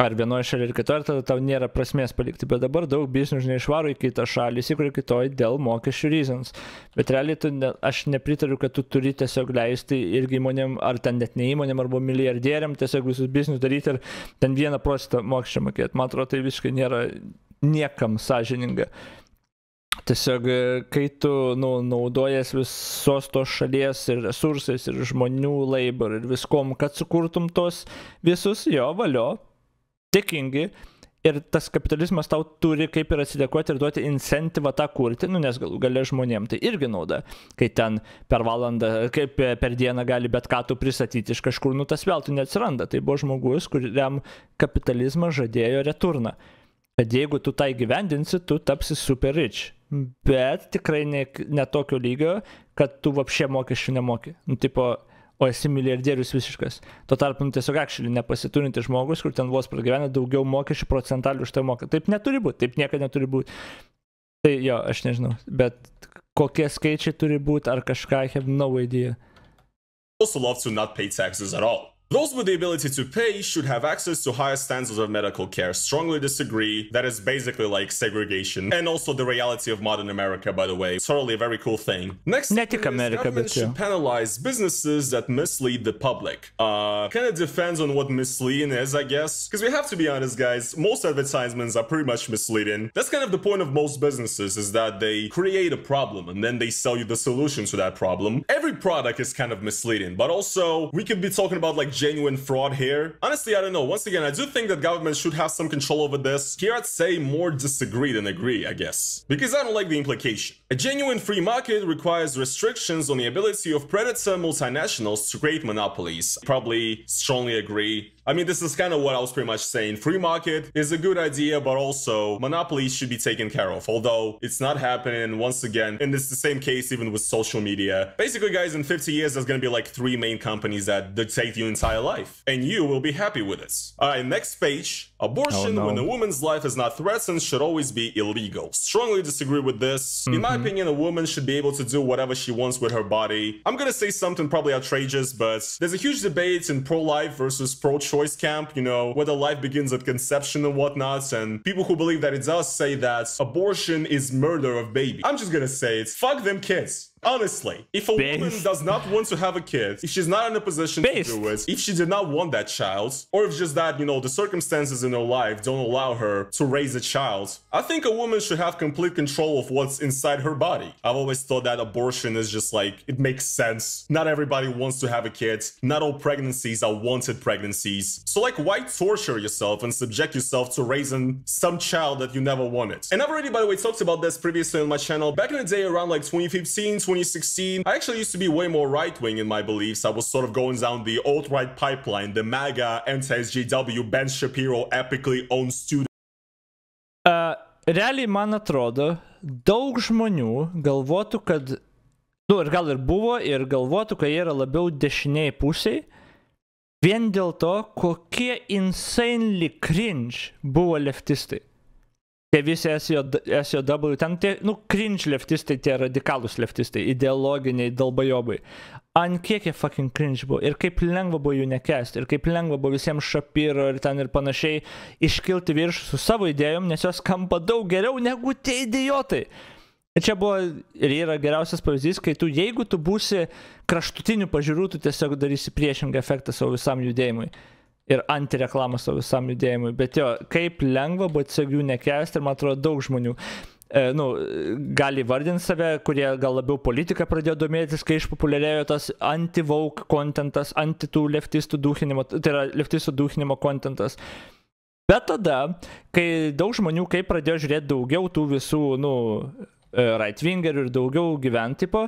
Speaker 1: ar vienoje šalyje, ar kitoje, ir tada tau nėra prasmės palikti. Bet dabar daug biznių, žinai, išvaro į kitą šalį, įsikuria kitoje dėl mokesčių reasons. Bet realiai tu ne, aš nepritariu, kad tu turi tiesiog leisti irgi įmonėm, ar ten net ne įmonėm, arba milijardieriam tiesiog visus biznius daryti ir ten vieną procentą mokesčio mokėti. Man atrodo, tai visiškai nėra niekam sąžininga. Tiesiog, e, kai tu nu, naudojas visos tos šalies ir resursais, ir žmonių labor, ir viskom, kad sukurtum tos visus, jo valio, tikingi. Ir tas kapitalizmas tau turi kaip ir atsidėkoti ir duoti incentyvą tą kurti, nu, nes galų gale žmonėm tai irgi nauda, kai ten per valandą, kaip per dieną gali bet ką tu pristatyti iš kažkur, nu tas veltui neatsiranda. Tai buvo žmogus, kuriam kapitalizmas žadėjo returną. Kad jeigu tu tai gyvendinsi, tu tapsi super rich. Bet tikrai ne, ne tokio lygio, kad tu vapšė mokesčių nemoki. Nu, tipo, o esi milijardierius visiškas. Tuo tarpu, nu, tiesiog akšelį nepasiturinti žmogus, kur ten vos pragyvena daugiau mokesčių procentalių už tai moka. Taip neturi būti, taip niekada neturi būti. Tai jo, aš nežinau, bet kokie skaičiai turi būti ar kažką, I have no idea.
Speaker 2: also love to not pay taxes at all. Those with the ability to pay should have access to higher standards of medical care. Strongly disagree. That is basically like segregation. And also the reality of modern America, by the way. Totally a very cool thing. Next,
Speaker 1: Ne America,
Speaker 2: government should penalize businesses that mislead the public. Uh, kind of depends on what misleading is, I guess. Because we have to be honest, guys. Most advertisements are pretty much misleading. That's kind of the point of most businesses is that they create a problem and then they sell you the solution to that problem. Every product is kind of misleading, but also we could be talking about like genuine fraud here. Honestly, I don't know. Once again, I do think that government should have some control over this. Here, I'd say more disagree than agree, I guess. Because I don't like the implication. A genuine free market requires restrictions on the ability of predator multinationals to create monopolies. Probably strongly agree. I mean, this is kind of what I was pretty much saying. Free market is a good idea, but also monopolies should be taken care of. Although it's not happening once again, and it's the same case even with social media. Basically, guys, in 50 years, there's gonna be like three main companies that dictate your entire life, and you will be happy with it. All right, next page. Abortion,
Speaker 1: Oh, no.
Speaker 2: when a woman's life is not threatened, should always be illegal. Strongly disagree with this. In my mm-hmm. opinion, a woman should be able to do whatever she wants with her body. I'm gonna say something probably outrageous, but there's a huge debate in pro-life versus pro-choice camp, you know, whether life begins at conception and whatnot, and people who believe that it does say that abortion is murder of baby. I'm just gonna say it. Fuck them kids. Honestly, if a woman does not want to have a kid, if she's not in a position
Speaker 1: Based.
Speaker 2: to do it, if she did not want that child, or if just that, you know, the circumstances in her life don't allow her to raise a child, I think a woman should have complete control of what's inside her body. I've always thought that abortion is just like, it makes sense. Not everybody wants to have a kid. Not all pregnancies are wanted pregnancies. So, like, why torture yourself and subject yourself to raising some child that you never wanted? And I've already, by the way, talked about this previously on my channel. Back in the day, around like 2015, 2016, I actually used to be way more right wing in my beliefs. I was sort of going down the alt right pipeline, the MAGA, anti SJW, Ben Shapiro, epically owned student.
Speaker 1: Uh, realiai, man atrodo, daug žmonių galvotų, kad, nu ir gal ir buvo, ir galvotų, kad jie yra labiau dešiniai pusiai, vien dėl to, kokie insanely cringe buvo leftistai. Tie visi SJW, ten tie, nu, cringe leftistai, tie radikalūs leftistai, ideologiniai dalbajobai. Ant kiek jie fucking cringe buvo ir kaip lengva buvo jų nekesti ir kaip lengva buvo visiems Šapiro ir ten ir panašiai iškilti virš su savo idėjom, nes jos skamba daug geriau negu tie idiotai. Ir čia buvo ir yra geriausias pavyzdys, kai tu, jeigu tu būsi kraštutinių pažiūrų, tu tiesiog darysi priešingą efektą savo visam judėjimui. Ir antireklamą savo visam judėjimui. Bet jo, kaip lengva buvo tiesiog jų nekesti ir man atrodo daug žmonių. E, nu, gali vardinti save, kurie gal labiau politiką pradėjo domėtis, kai išpopuliarėjo tas anti-vauk kontentas, anti-tų leftistų dūchinimo, tai yra leftistų dūchinimo kontentas. Bet tada, kai daug žmonių, kai pradėjo žiūrėti daugiau tų visų, nu, right-wingerių ir daugiau gyventipo,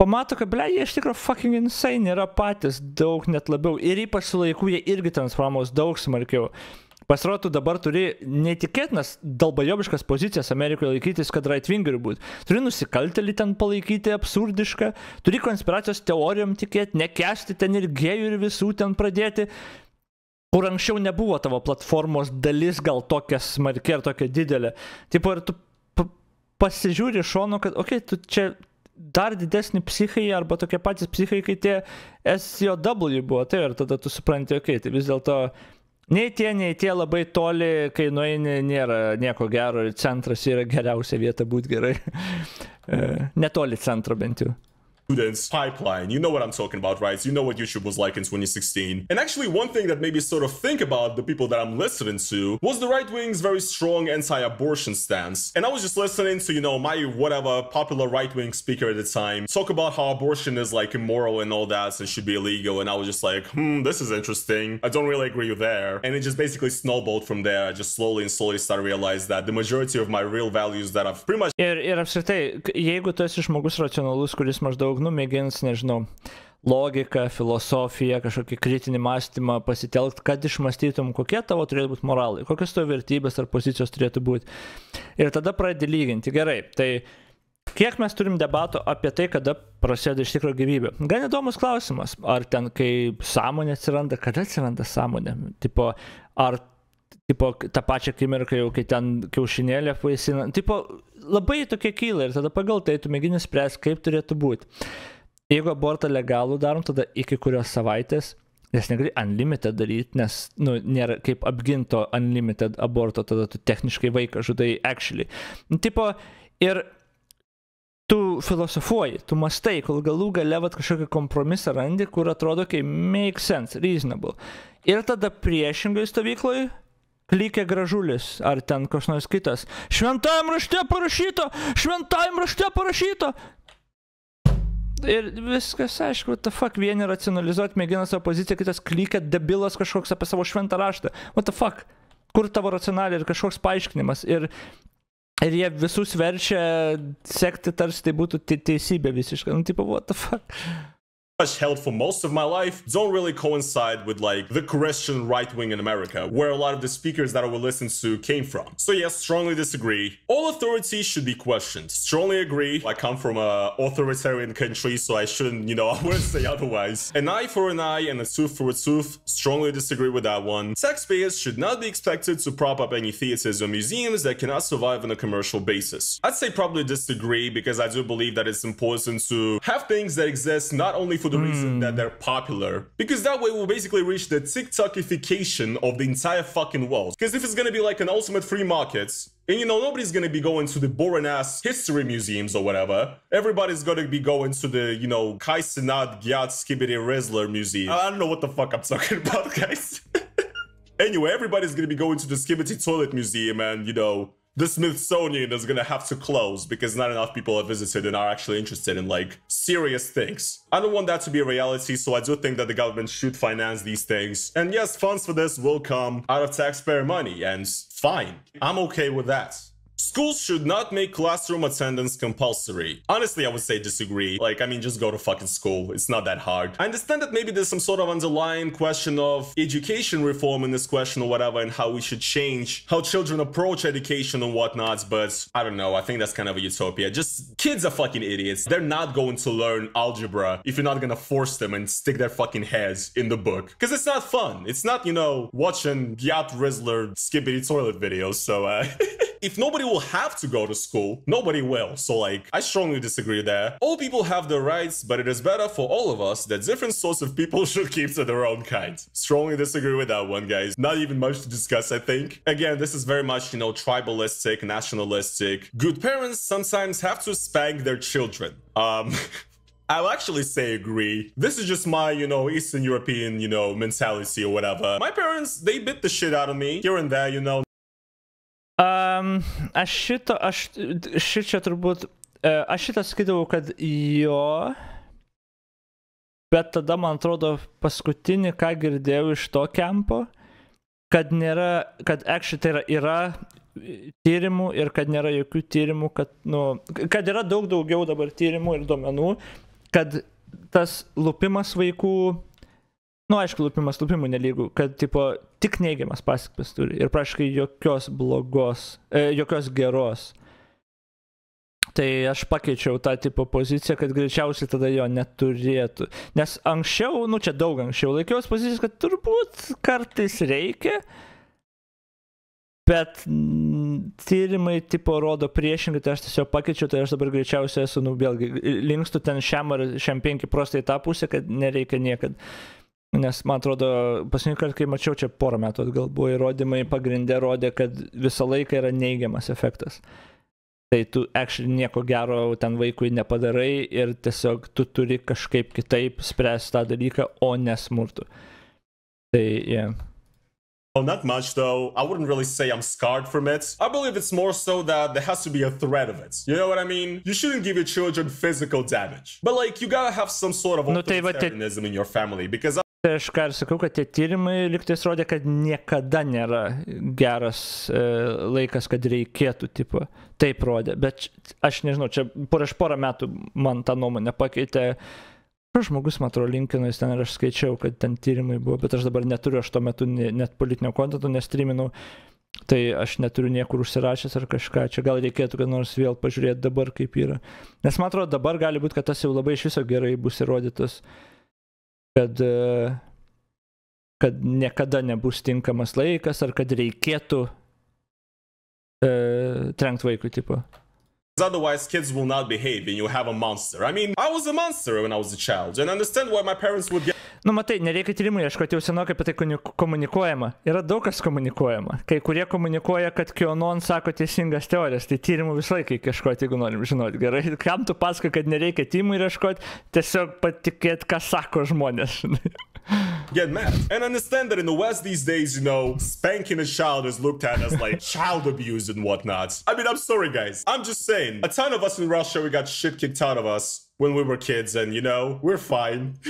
Speaker 1: pamato, kad, ble, jie iš tikrųjų fucking insane yra patys daug net labiau. Ir ypač su laiku jie irgi transformavos daug smarkiau. Pasirodo, tu dabar turi neįtikėtinas dalbajobiškas pozicijas Amerikoje laikytis, kad right-wingerių būtų. Turi nusikaltelį ten palaikyti absurdišką, turi konspiracijos teorijom tikėti, nekesti ten ir gėjų ir visų ten pradėti kur anksčiau nebuvo tavo platformos dalis gal tokia smarki ar tokia didelė. Tipo, ir tu pasižiūri iš šono, kad, okei, okay, tu čia dar didesni psichai arba tokie patys psichai, kai tie SJW buvo, tai ir tada tu supranti, okei, okay, tai vis dėlto nei tie, nei tie labai toli, kai nueini, nėra nieko gero ir centras yra geriausia vieta būti gerai. Netoli centro bent jau.
Speaker 2: Students pipeline. You know what I'm talking about, right? You know what YouTube was like in 2016. And actually, one thing that made me sort of think about the people that I'm listening to was the right wing's very strong anti-abortion stance. And I was just listening to, you know, my whatever popular right wing speaker at the time talk about how abortion is like immoral and all that, it should be illegal. And I was just like, hmm, this is interesting. I don't really agree with there. And it just basically snowballed from there. I just slowly and slowly started realize that the majority of my real values that I've pretty much
Speaker 1: Ir, ir apskritai, jeigu tu esi žmogus racionalus, kuris maždaug numėgins, nežinau, logiką, filosofiją, kažkokį kritinį mąstymą pasitelkti, kad išmastytum, kokie tavo turėtų būti moralai, kokios tavo vertybės ar pozicijos turėtų būti. Ir tada pradedi lyginti. Gerai, tai kiek mes turim debato apie tai, kada prasideda iš tikrųjų gyvybė. Gan įdomus klausimas. Ar ten, kai sąmonė atsiranda, kada atsiranda sąmonė? Tipo, ar tipo, tą pačią akimirką jau, kai ten kiaušinėlė paisina. Tipo, labai tokie kyla ir tada pagal tai tu mėgini spręsti, kaip turėtų būti. Jeigu abortą legalų darom, tada iki kurios savaitės, nes negali unlimited daryti, nes, nu, nėra kaip apginto unlimited aborto, tada tu techniškai vaiką žudai actually. Nu, tipo, ir tu filosofuoji, tu mastai, kol galų gale vat kažkokį kompromisą randi, kur atrodo, kai make sense, reasonable. Ir tada priešingai stovykloje klikė gražulis, ar ten kažkas nors kitas. Šventajam rašte parašyta, šventajam rašte parašyta. Ir viskas, aišku, the fuck, vieni racionalizuoti mėgina savo poziciją, kitas klikė debilas kažkoks apie savo šventą raštą. What the fuck? Kur tavo racionaliai ir kažkoks paaiškinimas. Ir, ir jie visus verčia sekti, tarsi tai būtų te- teisybė visiškai. Nu, tipo, what the fuck?
Speaker 2: Much held for most of my life don't really coincide with like the Christian right wing in America, where a lot of the speakers that I would listen to came from. So yes, strongly disagree. All authority should be questioned. Strongly agree. I come from a authoritarian country, so I shouldn't, you know, I wouldn't say otherwise. An eye for an eye and a tooth for a tooth. Strongly disagree with that one. Taxpayers should not be expected to prop up any theaters or museums that cannot survive on a commercial basis. I'd say probably disagree because I do believe that it's important to have things that exist not only for the reason that hmm. they're popular, because that way we'll basically reach the TikTokification of the entire fucking world. Because if it's gonna be like an ultimate free market, and you know, nobody's gonna be going to the boring ass history museums or whatever. Everybody's gonna be going to the, you know, Kai Sinat Gyat Skibidi Rizzler Museum. I don't know what the fuck I'm talking about, guys. anyway, everybody's gonna be going to the Skibidi Toilet Museum and, you know, the Smithsonian is gonna have to close because not enough people have visited and are actually interested in like serious things. I don't want that to be a reality, so I do think that the government should finance these things. And yes, funds for this will come out of taxpayer money, and fine. I'm okay with that. Schools should not make classroom attendance compulsory. Honestly, I would say disagree. Like, I mean, just go to fucking school. It's not that hard. I understand that maybe there's some sort of underlying question of education reform in this question or whatever, and how we should change how children approach education and whatnot, but I don't know. I think that's kind of a utopia. Just kids are fucking idiots. They're not going to learn algebra if you're not gonna force them and stick their fucking heads in the book. Because it's not fun. It's not, you know, watching Gyat Rizzler skippity toilet videos. So, uh, if nobody will have to go to school, nobody will. So, like, I strongly disagree there. All people have their rights, but it is better for all of us that different sorts of people should keep to their own kind. Strongly disagree with that one, guys. Not even much to discuss, I think. Again, this is very much, you know, tribalistic, nationalistic. Good parents sometimes have to spank their children. Um. I'll actually say agree. This is just my, you know, Eastern European, you know, mentality or whatever. My parents, they bit the shit out of me here and there, you know,
Speaker 1: Um, aš šito, aš šičia turbūt, e, aš šitą sakydavau, kad jo, bet tada man atrodo paskutinį, ką girdėjau iš to kempo, kad nėra, kad actually tai yra, yra tyrimų ir kad nėra jokių tyrimų, kad, nu, kad yra daug daugiau dabar tyrimų ir duomenų, kad tas lupimas vaikų Nu, aišku, lupimas lupimų nelygų, kad, tipo, tik neigiamas pasiekmes turi ir praškai jokios blogos, e, jokios geros. Tai aš pakeičiau tą tipo poziciją, kad greičiausiai tada jo neturėtų. Nes anksčiau, nu čia daug anksčiau, laikiausi pozicijos, kad turbūt kartais reikia, Bet tyrimai tipo rodo priešingai, tai aš tiesiog pakeičiau, tai aš dabar greičiausiai esu, nu vėlgi, linkstu ten šiam ar šiam 5 prostai tą pusę, kad nereikia niekad. Nes man atrodo, paskutinį kartą, kai mačiau čia porą metų atgal, buvo įrodymai pagrindė rodė, kad visą laiką yra neigiamas efektas. Tai tu actually nieko gero ten vaikui nepadarai ir tiesiog tu turi kažkaip kitaip spręsti tą dalyką, o nesmurtų. Tai, yeah.
Speaker 2: Well, not much though. I wouldn't really say I'm scarred from it. I believe it's more so that there has to be a threat of it. You know what I mean? You shouldn't give your children physical damage. But like, you gotta have some sort of
Speaker 1: Nu, tai tai-
Speaker 2: authoritarianism in your family because
Speaker 1: Tai aš ką ir sakau, kad tie tyrimai liktais rodė, kad niekada nėra geras e, laikas, kad reikėtų, tipo, taip rodė. Bet aš nežinau, čia prieš porą metų man tą nuomonę pakeitė. Kažkoks žmogus, man atrodo, Linkinas ten ir aš skaičiau, kad ten tyrimai buvo, bet aš dabar neturiu, aš tuo metu ne- net politinio kontakto nestriminau. Tai aš neturiu niekur užsirašęs ar kažką. Čia gal reikėtų, kad nors vėl pažiūrėti dabar, kaip yra. Nes man atrodo, dabar gali būti, kad tas jau labai iš viso gerai bus įrodytas e, kad niekada nebus tinkamas laikas ar kad reikėtų e, trenkti vaikui, tipo.
Speaker 2: Otherwise kids will not behave and you have a monster. I mean, I was a monster when I was a child and I understand why my parents would get
Speaker 1: Nu, matai, nereikia tyrimų ieškoti, jau senokai apie tai komunikuojama. Yra daug kas komunikuojama. Kai kurie komunikuoja, kad Kionon sako teisingas teorijas, tai tyrimų visą laiką reikia ieškoti, jeigu norim žinoti. Gerai, kam tu pasakai, kad nereikia tyrimų ieškoti, tiesiog patikėti, ką sako žmonės.
Speaker 2: Get mad. And understand that in the West these days, you know, spanking a child is looked at as like child abuse and whatnot. I mean, I'm sorry, guys. I'm just saying, a ton of us in Russia, we got shit kicked out of us when we were kids, and you know, we're fine.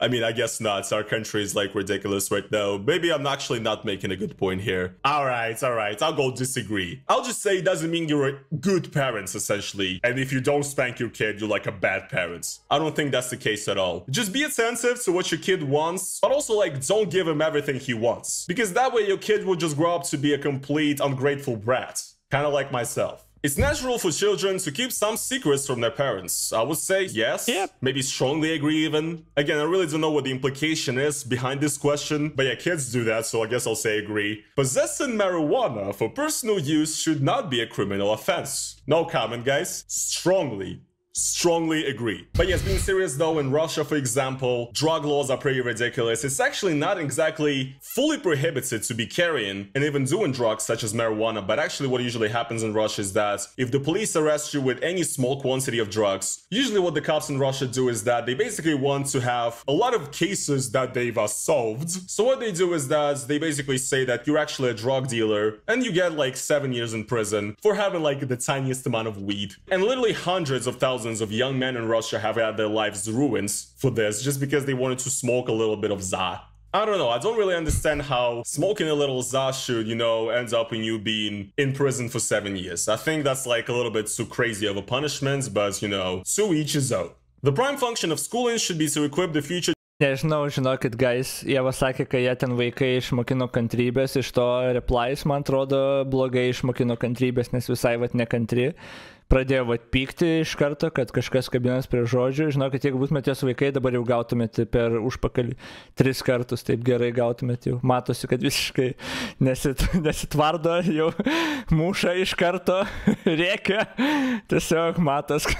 Speaker 2: I mean, I guess not. Our country is like ridiculous right now. Maybe I'm actually not making a good point here. All right, all right. I'll go disagree. I'll just say it doesn't mean you're good parents, essentially. And if you don't spank your kid, you're like a bad parent. I don't think that's the case at all. Just be attentive to what your kid wants, but also like don't give him everything he wants. Because that way your kid will just grow up to be a complete ungrateful brat. Kind of like myself. It's natural for children to keep some secrets from their parents. I would say yes.
Speaker 1: Yep.
Speaker 2: Maybe strongly agree even. Again, I really don't know what the implication is behind this question, but yeah, kids do that, so I guess I'll say agree. Possessing marijuana for personal use should not be a criminal offense. No comment, guys. Strongly strongly agree. But yes, being serious though, in Russia, for example, drug laws are pretty ridiculous. It's actually not exactly fully prohibited to be carrying and even doing drugs such as marijuana, but actually what usually happens in Russia is that if the police arrest you with any small quantity of drugs, usually what the cops in Russia do is that they basically want to have a lot of cases that they've uh, solved. So what they do is that they basically say that you're actually a drug dealer and you get like seven years in prison for having like the tiniest amount of weed. And literally hundreds of thousands of young men in Russia have had their lives ruined for this just because they wanted to smoke a little bit of za. I don't know. I don't really understand how smoking a little za should, you know, end up in you being in prison for seven years. I think that's like a little bit too crazy of a punishment, but you know, to each his own. The prime function of schooling should be to equip the future
Speaker 1: Nežinau, žinokit, guys, Jeva sakė, kad jie ten vaikai išmokino kantrybės, iš to replies, man atrodo, blogai išmokino kantrybės, nes visai vat nekantri. Pradėjo vat pykti iš karto, kad kažkas kabinas prie žodžių. Žinokit, jeigu būtumėte jos vaikai, dabar jau gautumėte per užpakalį tris kartus, taip gerai gautumėte jau. Matosi, kad visiškai nesit, nesitvardo, jau muša iš karto, rėkia, tiesiog matas.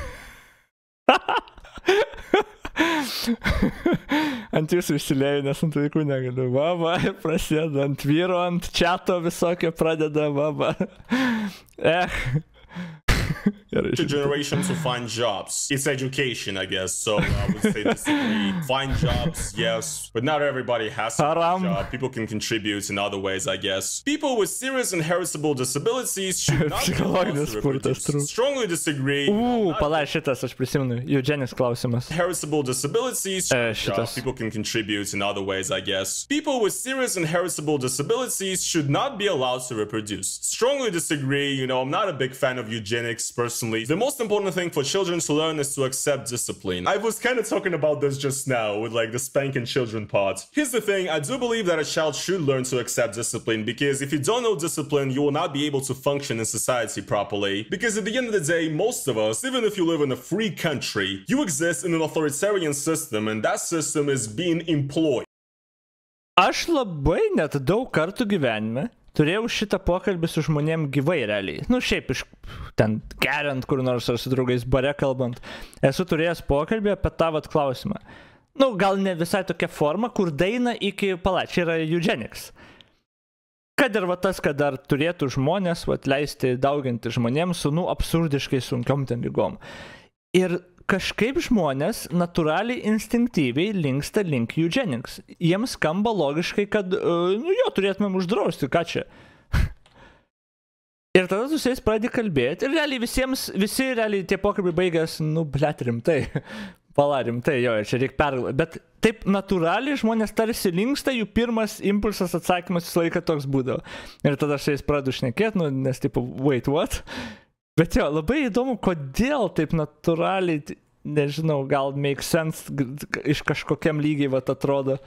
Speaker 1: ant jūsų išsilieju, nes ant vaikų negaliu. Va, va, ir prasideda ant vyro, ant čato visokio pradeda, va, va. Eh. Gerai,
Speaker 2: future
Speaker 1: šitą.
Speaker 2: generation to find jobs. It's education, I guess. So I would say disagree. find jobs, yes, but not everybody has to a job. People can contribute in other ways, I guess. People with serious inheritable disabilities should not be allowed to reproduce. Strongly disagree.
Speaker 1: U, pala, šitas aš prisimenu. Eugenis klausimas.
Speaker 2: Inheritable disabilities, should
Speaker 1: shit,
Speaker 2: job. people can contribute in other ways, I guess. People with serious inheritable disabilities should not be allowed to reproduce. Strongly disagree. You know, I'm not a big fan of eugenics personally. The most important thing for children to learn is to accept discipline. I was kind of talking about this just now with like the spanking children part. Here's the thing I do believe that a child should learn to accept discipline because if you don't know discipline, you will not be able to function in society properly. Because at the end of the day, most of us, even if you live in a free country, you exist in an authoritarian system and that system is being employed.
Speaker 1: Aš labai net daug kartų gyvenime turėjau šitą pokalbį su žmonėm gyvai realiai. Nu, šiaip iš ten geriant kur nors ar su draugais bare kalbant. Esu turėjęs pokalbį apie tą vat klausimą. Nu, gal ne visai tokia forma, kur daina iki palačiai yra eugenics. Kad ir va tas, kad dar turėtų žmonės vat, leisti dauginti žmonėms su, nu, absurdiškai sunkiom ten lygom. Ir kažkaip žmonės natūraliai instinktyviai linksta link eugenics. Jiems skamba logiškai, kad, uh, nu jo, turėtumėm uždrausti, ką čia. ir tada su jais pradedi kalbėti ir realiai visiems, visi realiai tie pokalbiai baigęs, nu, blėt rimtai. Pala rimtai, jo, čia reikia pergalvoti. Bet taip natūraliai žmonės tarsi linksta, jų pirmas impulsas atsakymas visą laiką toks būdavo. Ir tada aš jais pradedu šnekėti, nu, nes tipo, wait, what? Bet jo, labai įdomu, kodėl taip natūraliai, nežinau, gal make sense iš kažkokiam lygiai vat atrodo.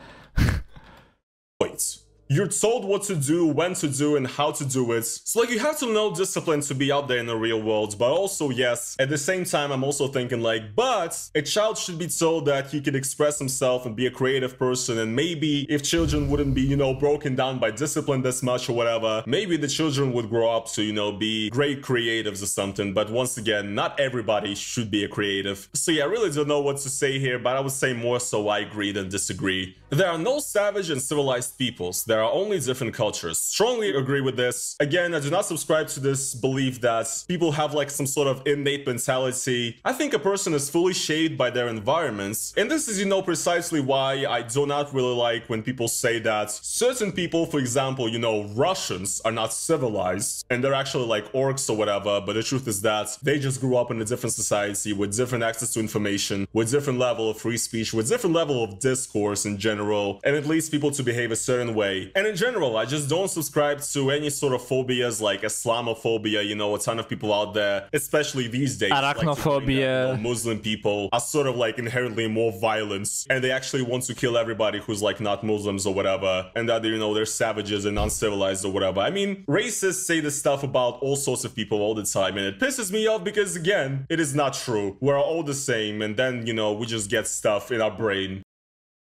Speaker 2: Wait. You're told what to do, when to do, and how to do it. So like you have to know discipline to be out there in the real world. But also, yes, at the same time, I'm also thinking like, but a child should be told that he can express himself and be a creative person. And maybe if children wouldn't be, you know, broken down by discipline this much or whatever, maybe the children would grow up to, you know, be great creatives or something. But once again, not everybody should be a creative. So yeah, I really don't know what to say here, but I would say more so I agree than disagree. There are no savage and civilized peoples. There are only different cultures. Strongly agree with this. Again, I do not subscribe to this belief that people have like some sort of innate mentality. I think a person is fully shaped by their environments. And this is, you know, precisely why I do not really like when people say that certain people, for example, you know, Russians are not civilized and they're actually like orcs or whatever. But the truth is that they just grew up in a different society with different access to information, with different level of free speech, with different level of discourse in general general, and it leads people to behave a certain way. And in general, I just don't subscribe to any sort of phobias like Islamophobia. You know, a ton of people out there, especially these days, like to think that,
Speaker 1: Arachnophobia.
Speaker 2: know, Muslim people are sort of like inherently more violent, and they actually want to kill everybody who's like not Muslims or whatever, and that you know they're savages and uncivilized or whatever. I mean, racists say this stuff about all sorts of people all the time, and it pisses me off because again, it is not true. We're all the same, and then you know we just get stuff in our brain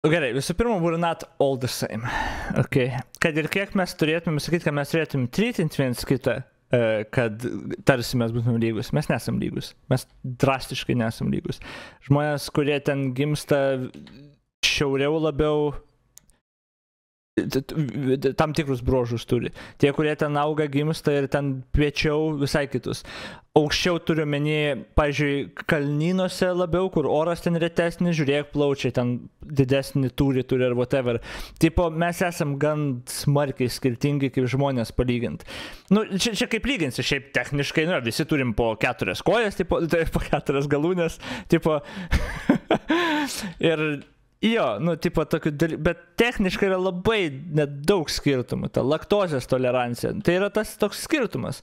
Speaker 1: Gerai, visų pirma, we're not all the same. Okay. Kad ir kiek mes turėtume sakyti, kad mes turėtume trytinti viens kitą, e, kad tarsi mes būtume lygus. Mes nesam lygus. Mes drastiškai nesam lygus. Žmonės, kurie ten gimsta šiauriau labiau, tam tikrus brožus turi. Tie, kurie ten auga, gimsta ir ten piečiau visai kitus. Aukščiau turiu menį, pažiūrėjau, kalnynuose labiau, kur oras ten retesnis, žiūrėk, plaučiai ten didesnį turi, turi ar whatever. Tipo, mes esam gan smarkiai skirtingi kaip žmonės palyginti. Nu, čia, čia kaip lyginsi, šiaip techniškai, nu, visi turim po keturias kojas, tipo, tai po keturias galūnės, tipo. ir Jo, nu, tipo, tokių dalykų, bet techniškai yra labai nedaug skirtumų. Ta laktozės tolerancija. Tai yra tas toks skirtumas,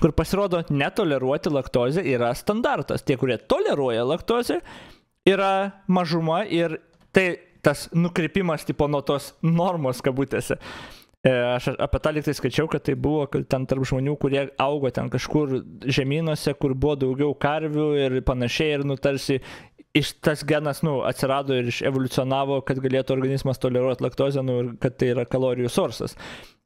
Speaker 1: kur pasirodo netoleruoti laktozę yra standartas. Tie, kurie toleruoja laktozę, yra mažuma ir tai tas nukrypimas, tipo, nuo tos normos kabutėse. E, Aš apie tą liktai skaičiau, kad tai buvo kad ten tarp žmonių, kurie augo ten kažkur žemynuose, kur buvo daugiau karvių ir panašiai, ir nu tarsi iš tas genas, nu, atsirado ir evoliucionavo, kad galėtų organizmas toleruoti laktozę, nu, ir kad tai yra kalorijų sorsas.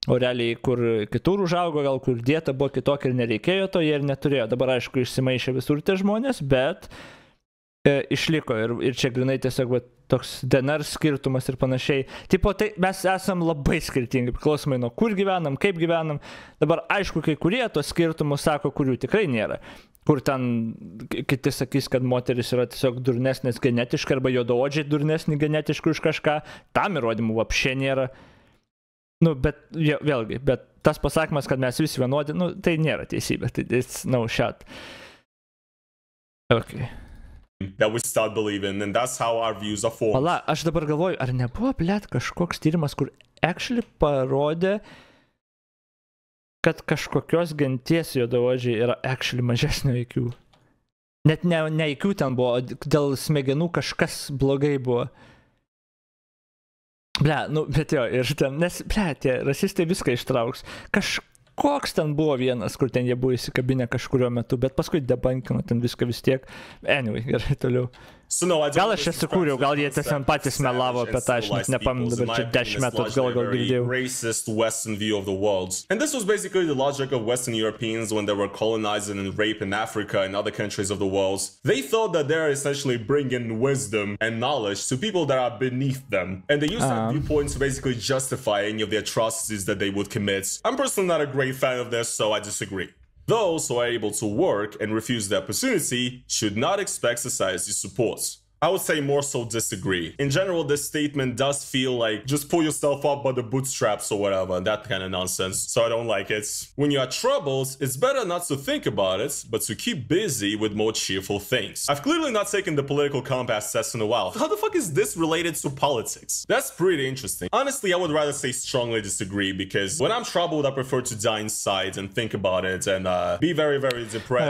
Speaker 1: O realiai, kur kitur užaugo, gal kur dieta buvo kitokia ir nereikėjo to, jie ir neturėjo. Dabar, aišku, išsimaišė visur tie žmonės, bet e, išliko ir, ir čia grinai tiesiog va, toks DNR skirtumas ir panašiai. Tipo, tai mes esam labai skirtingi, priklausomai nuo kur gyvenam, kaip gyvenam. Dabar, aišku, kai kurie tos skirtumus sako, kurių tikrai nėra. Kur ten ki- kiti sakys, kad moteris yra tiesiog durnesnės genetiškai arba juodaodžiai durnesni genetiškai už kažką, tam įrodymų apšė nėra. Nu, bet vė- vėlgi, bet tas pasakymas, kad mes visi vienodi, nu, tai nėra teisybė. Tai it's no shot. Okay.
Speaker 2: that we start believing, and that's how our views are formed.
Speaker 1: Pala, aš dabar galvoju, ar nebuvo, blėt, kažkoks tyrimas, kur actually parodė, kad kažkokios genties juodaodžiai yra actually mažesnio IQ. Net ne, ne IQ ten buvo, dėl smegenų kažkas blogai buvo. Ble, nu, bet jo, ir ten, nes, ble, tie rasistai viską ištrauks. Kažkoks ten buvo vienas, kur ten jie buvo įsikabinę kažkurio metu, bet paskui debankino ten viską vis tiek. Anyway, gerai, toliau.
Speaker 2: Don't
Speaker 1: Gal aš jas sukūriau, gal jie tiesiog patys melavo apie tą, aš net nepamenu dabar čia
Speaker 2: peoples. In my
Speaker 1: 10 metų
Speaker 2: it's
Speaker 1: atgal gal girdėjau.
Speaker 2: racist Western view of the world. And this was basically the logic of Western Europeans when they were colonizing and raping Africa and other countries of the world. They thought that they're essentially bringing wisdom and knowledge to people that are beneath them. And they used that ah. viewpoint to basically justify any of the atrocities that they would commit. I'm personally not a great fan of this, so I disagree. Those who are able to work and refuse the opportunity should not expect society's support. I would say more so disagree. In general, this statement does feel like just pull yourself up by the bootstraps or whatever, that kind of nonsense. So I don't like it. When you are troubled, it's better not to think about it, but to keep busy with more cheerful things. I've clearly not taken the political compass test in a while. How the fuck is this related to politics? That's pretty interesting. Honestly, I would rather say strongly disagree because when I'm troubled, I prefer to die inside and think about it and uh, be very, very depressed.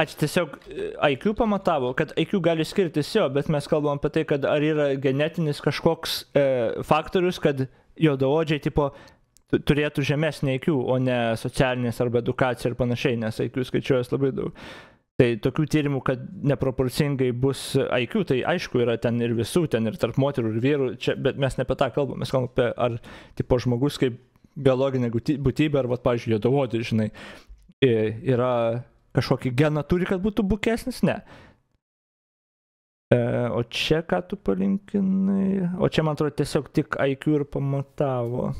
Speaker 1: Ačiū, tiesiog e, IQ pamatavo, kad IQ gali skirtis jo, bet mes kalbam apie tai, kad ar yra genetinis kažkoks e, faktorius, kad juodaodžiai tipo tu- turėtų žemesnį IQ, o ne socialinės arba edukacija ir panašiai, nes IQ skaičiuojas labai daug. Tai tokių tyrimų, kad neproporcingai bus IQ, tai aišku yra ten ir visų, ten ir tarp moterų ir vyrų, čia, bet mes ne apie tą kalbam, mes kalbam apie ar tipo žmogus kaip biologinė būtybė, ar, va, pavyzdžiui, juodaodis, žinai, yra kažkokį geną turi, kad būtų bukesnis, ne. E, o čia ką tu palinkinai? O čia man atrodo tiesiog tik IQ ir pamatavo.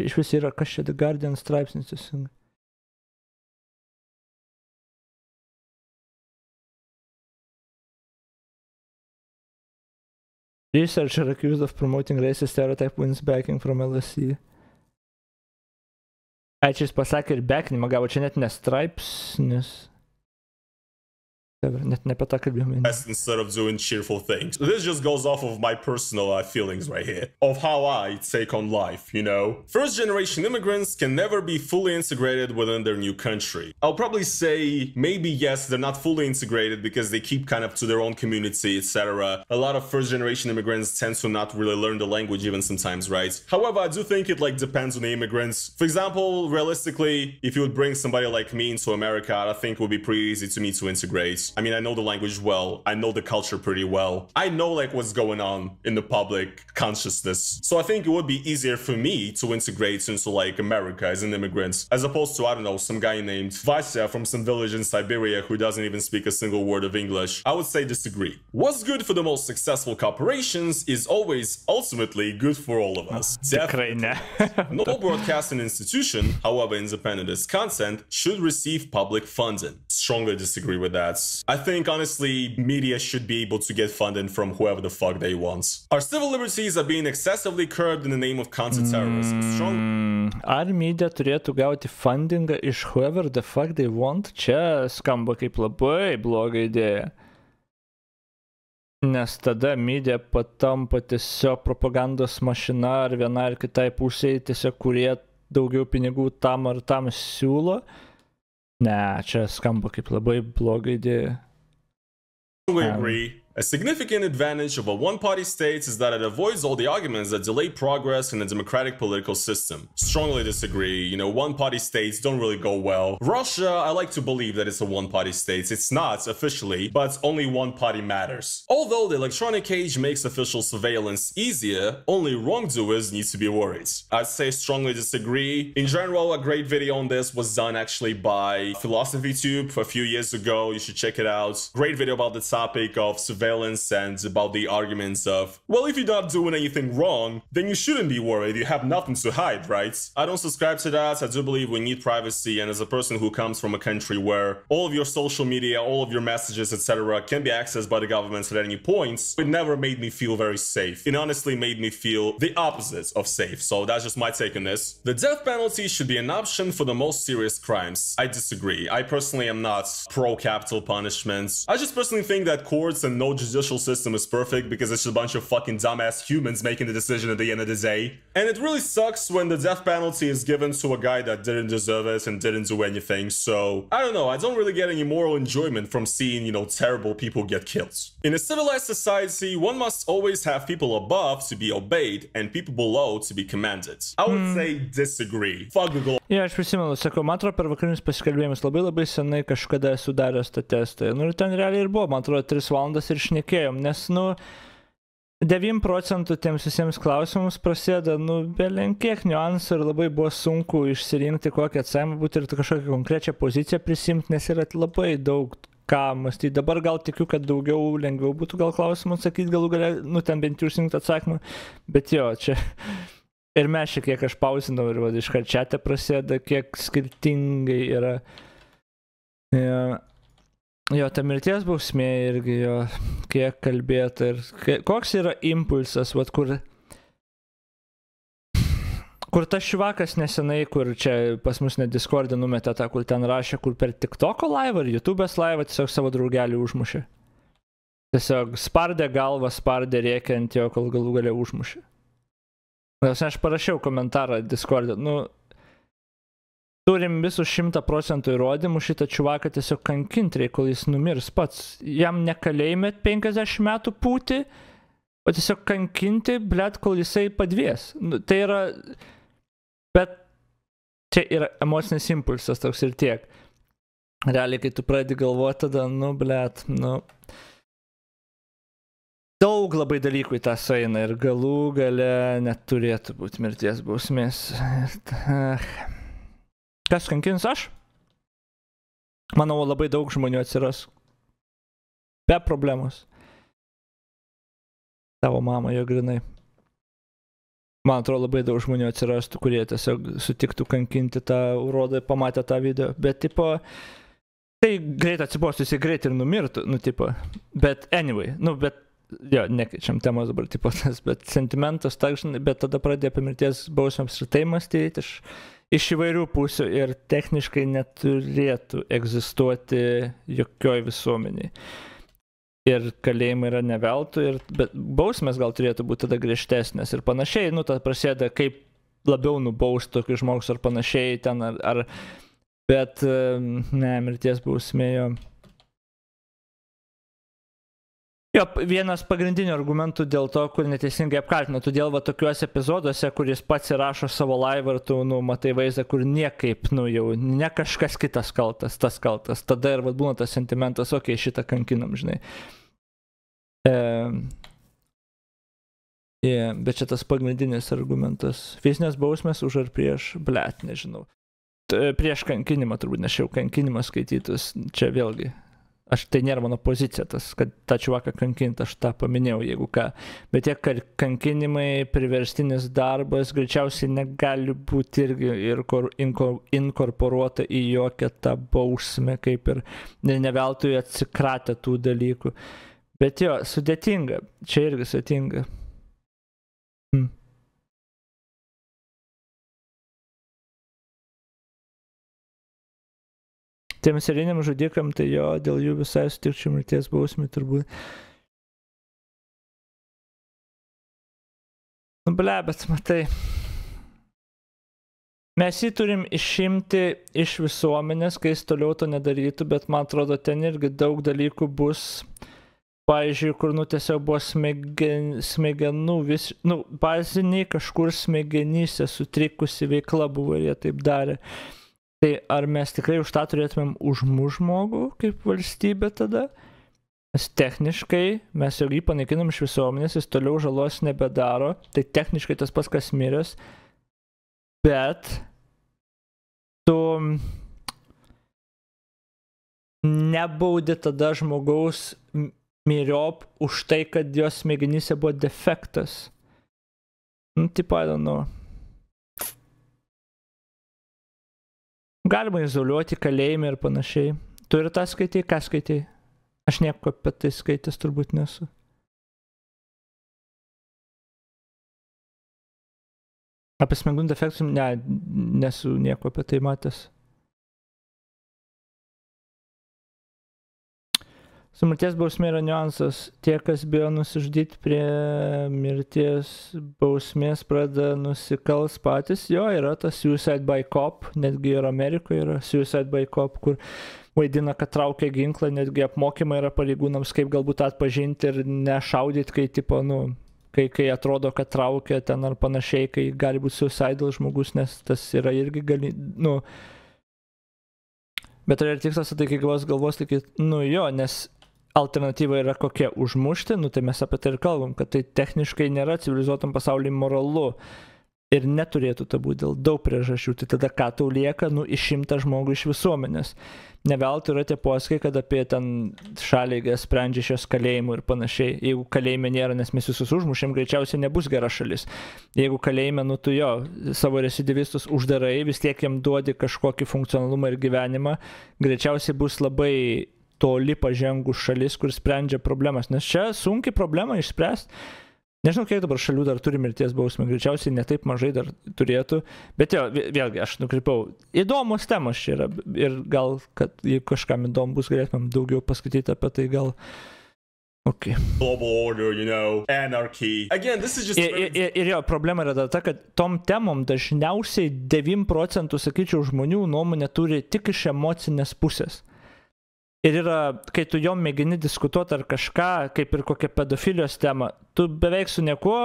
Speaker 1: Iš vis yra, kas čia The Guardian straipsnis teisingai. Researcher accused of promoting racist stereotype wins backing from LSE. Ai, čia jis pasakė ir bekinimą gavo, čia net nestraipsnis. Tą
Speaker 2: instead of doing cheerful things. This just goes off of my personal uh, feelings right here, of how I take on life, you know? First generation immigrants can never be fully integrated within their new country. I'll probably say maybe yes, they're not fully integrated because they keep kind of to their own community, etc. A lot of first generation immigrants tend to not really learn the language even sometimes, right? However, I do think it like depends on the immigrants. For example, realistically, if you would bring somebody like me into America, I think it would be pretty easy to me to integrate. I mean, I know the language well. I know the culture pretty well. I know like what's going on in the public consciousness. So I think it would be easier for me to integrate into like America as an immigrant, as opposed to I don't know some guy named Vasya from some village in Siberia who doesn't even speak a single word of English. I would say disagree. What's good for the most successful corporations is always ultimately good for all of us.
Speaker 1: Ne.
Speaker 2: No broadcasting institution, however independent as content, should receive public funding. Strongly disagree with that. I think honestly, media should be able to get funding from whoever the fuck they want. Our civil liberties are being excessively curbed in the name of counterterrorism. Strong
Speaker 1: Mm, Ar media turėtų gauti fundingą iš whoever the fuck they want? Čia skamba kaip labai bloga idėja. Nes tada media patampa tiesiog propagandos mašina ar viena ar kitai pusiai, tiesiog kurie daugiau pinigų tam ar tam siūlo. Ne, čia skamba kaip labai bloga idėja. Um,
Speaker 2: agree. A significant advantage of a one party state is that it avoids all the arguments that delay progress in a democratic political system. Strongly disagree. You know, one party states don't really go well. Russia, I like to believe that it's a one party state. It's not officially, but only one party matters. Although the electronic age makes official surveillance easier, only wrongdoers need to be worried. I'd say strongly disagree. In general, a great video on this was done actually by Philosophy Tube a few years ago. You should check it out. Great video about the topic of surveillance and about the arguments of, well, if you're not doing anything wrong, then you shouldn't be worried. You have nothing to hide, right? I don't subscribe to that. I do believe we need privacy. And as a person who comes from a country where all of your social media, all of your messages, etc., can be accessed by the government at any point, it never made me feel very safe. It honestly made me feel the opposite of safe. So that's just my take on this. The death penalty should be an option for the most serious crimes. I disagree. I personally am not pro capital punishments. I just personally think that courts and no whole judicial system is perfect because it's just a bunch of fucking dumbass humans making the decision at the end of the day. And it really sucks when the death penalty is given to a guy that didn't deserve it and didn't do anything. So, I don't know, I don't really get any moral enjoyment from seeing, you know, terrible people get killed. In a civilized society, one must always have people above to be obeyed and people below to be commanded. I would hmm. say disagree. Fuck the goal.
Speaker 1: Jo, aš prisimenu, sakau, man atrodo, per vakarinius pasikalbėjimus labai labai senai kažkada esu daręs tą testą. Nu ir ten realiai ir buvo, man atrodo, 3 valandas ir šnekėjom, nes, nu, 9 procentų tiems visiems klausimams prasideda, nu, belenkiek niuansų ir labai buvo sunku išsirinkti kokį atsakymą būti ir kažkokią konkrečią poziciją prisimti, nes yra labai daug ką mąstyti. Dabar gal tikiu, kad daugiau lengviau būtų gal klausimų atsakyti, galų galę, nu, ten bent jau užsirinkti atsakymą, bet jo, čia Ir mes šiek tiek aš pausinau ir vad iš karčiate prasideda, kiek skirtingai yra. Jo, jo, ta mirties bausmė irgi jo, kiek kalbėta ir ke- koks yra impulsas, vad kur. Kur tas švakas nesenai, kur čia pas mus net Discord'e numetė tą, kur ten rašė, kur per TikToko live ar YouTube'ės live tiesiog savo draugelį užmušė. Tiesiog spardė galvą, spardė rėkiant jo, kol galų galę užmušė. Nes aš parašiau komentarą Discord'e, nu, turim visus šimtą procentų įrodymų šitą čuvaką tiesiog kankinti kol jis numirs pats. Jam nekalėjime 50 metų pūti, o tiesiog kankinti, blėt, kol jisai padvės. Nu, tai yra, bet čia yra emocinis impulsas toks ir tiek. Realiai, kai tu pradedi galvoti, tada, nu, blėt, nu, daug labai dalykų į tą sueina ir galų gale neturėtų būti mirties bausmės. Ir Kas kankins aš? Manau, labai daug žmonių atsiras. Be problemos. Tavo mama jo grinai. Man atrodo, labai daug žmonių atsirastų, kurie tiesiog sutiktų kankinti tą urodą, pamatę tą video. Bet, tipo, tai greit atsibostų, jisai greit ir numirtų, nu, tipo. Bet, anyway, nu, bet jo, nekeičiam temos dabar, tipo tas, bet sentimentas, tak, žinai, bet tada pradėjo apie mirties bausmę apskritai mąstyti iš, iš įvairių pusių ir techniškai neturėtų egzistuoti jokioj visuomeniai. Ir kalėjimai yra neveltui, ir, bet bausmės gal turėtų būti tada griežtesnės ir panašiai, nu, tada prasideda kaip labiau nubausti tokius žmogus ar panašiai ten, ar, ar bet, em, ne, mirties bausmėjo. Jo, vienas pagrindinių argumentų dėl to, kur neteisingai apkaltino, todėl va tokiuose epizoduose, kur jis pats įrašo savo live ir tu, nu, matai vaizdą, kur niekaip, nu, jau ne kažkas kitas kaltas, tas kaltas, tada ir va būna tas sentimentas, okei, okay, šitą kankinam, žinai. E, yeah, bet čia tas pagrindinis argumentas. Fizinės bausmės už ar prieš, blėt, nežinau. Prieš kankinimą turbūt, nes jau kankinimas skaitytus, čia vėlgi aš tai nėra mano pozicija, tas, kad tą čiuvaką kankinti, aš tą paminėjau, jeigu ką. Bet tie kankinimai, priverstinis darbas greičiausiai negali būti irgi ir kor, inko, inkorporuota į jokią tą bausmę, kaip ir ne, ne veltui atsikratę tų dalykų. Bet jo, sudėtinga, čia irgi sudėtinga. Hmm. Tiem seriniam žudikam, tai jo, dėl jų visai sutikčiau mirties bausmį turbūt. Nu, ble, bet matai. Mes jį turim išimti iš visuomenės, kai jis toliau to nedarytų, bet man atrodo, ten irgi daug dalykų bus. Pavyzdžiui, kur, nu, tiesiog buvo smegen, smegenų, vis, nu, baziniai kažkur smegenyse sutrikusi veikla buvo ir jie taip darė. Tai ar mes tikrai už tą turėtumėm užmuš žmogų kaip valstybė tada? Nes techniškai mes jau jį panaikinam iš visuomenės, jis toliau žalos nebedaro, tai techniškai tas pats kas miręs, bet tu nebaudi tada žmogaus m- myriop už tai, kad jos smegenyse buvo defektas. Nu, tipo, I don't know. Galima izoliuoti kalėjimą ir panašiai. Tu ir tą skaitai, ką skaitai? Aš nieko apie tai skaitęs turbūt nesu. Apie smegenų defektus, ne, nesu nieko apie tai matęs. Su mirties bausmė yra niuansas. Tie, kas bijo nusižudyti prie mirties bausmės, pradeda nusikals patys. Jo, yra tas Suicide by Cop, netgi ir Amerikoje yra Suicide by Cop, kur vaidina, kad traukia ginklą, netgi apmokymai yra pareigūnams, kaip galbūt atpažinti ir nešaudyti, kai tipo, nu, kai, kai atrodo, kad traukia ten ar panašiai, kai gali būti suicidal žmogus, nes tas yra irgi gali, nu, Bet ar tikslas, tai kai galvos galvos, tai nu jo, nes alternatyva yra kokia užmušti, nu tai mes apie tai ir kalbam, kad tai techniškai nėra civilizuotam pasaulyje moralu ir neturėtų to būti dėl daug priežasčių. Tai tada ką tau lieka, nu išimta žmogų iš visuomenės. Neveltui yra tie poskai, kad apie ten šalį sprendžia šios kalėjimų ir panašiai. Jeigu kalėjime nėra, nes mes visus užmušėm, greičiausiai nebus gera šalis. Jeigu kalėjime, nu tu jo, savo residivistus uždarai, vis tiek jam duodi kažkokį funkcionalumą ir gyvenimą, greičiausiai bus labai toli pažengus šalis, kur sprendžia problemas. Nes čia sunkiai problemą išspręsti. Nežinau, kiek dabar šalių dar turi mirties bausmę, greičiausiai netaip mažai dar turėtų, bet jo, vėlgi, aš nukrypau. Įdomus temos čia yra ir gal, kad jeigu kažkam įdomu bus, galėtumėm daugiau paskaityti apie tai, gal... Okay.
Speaker 2: Global order, you know, anarchy. Again, this is just...
Speaker 1: Ir, ir, ir jo, problema yra ta, kad tom temom dažniausiai 9 procentų, sakyčiau, žmonių nuomonė turi tik iš emocinės pusės. Ir yra, kai tu jom mėgini diskutuoti ar kažką, kaip ir kokią pedofilijos temą, tu beveik su niekuo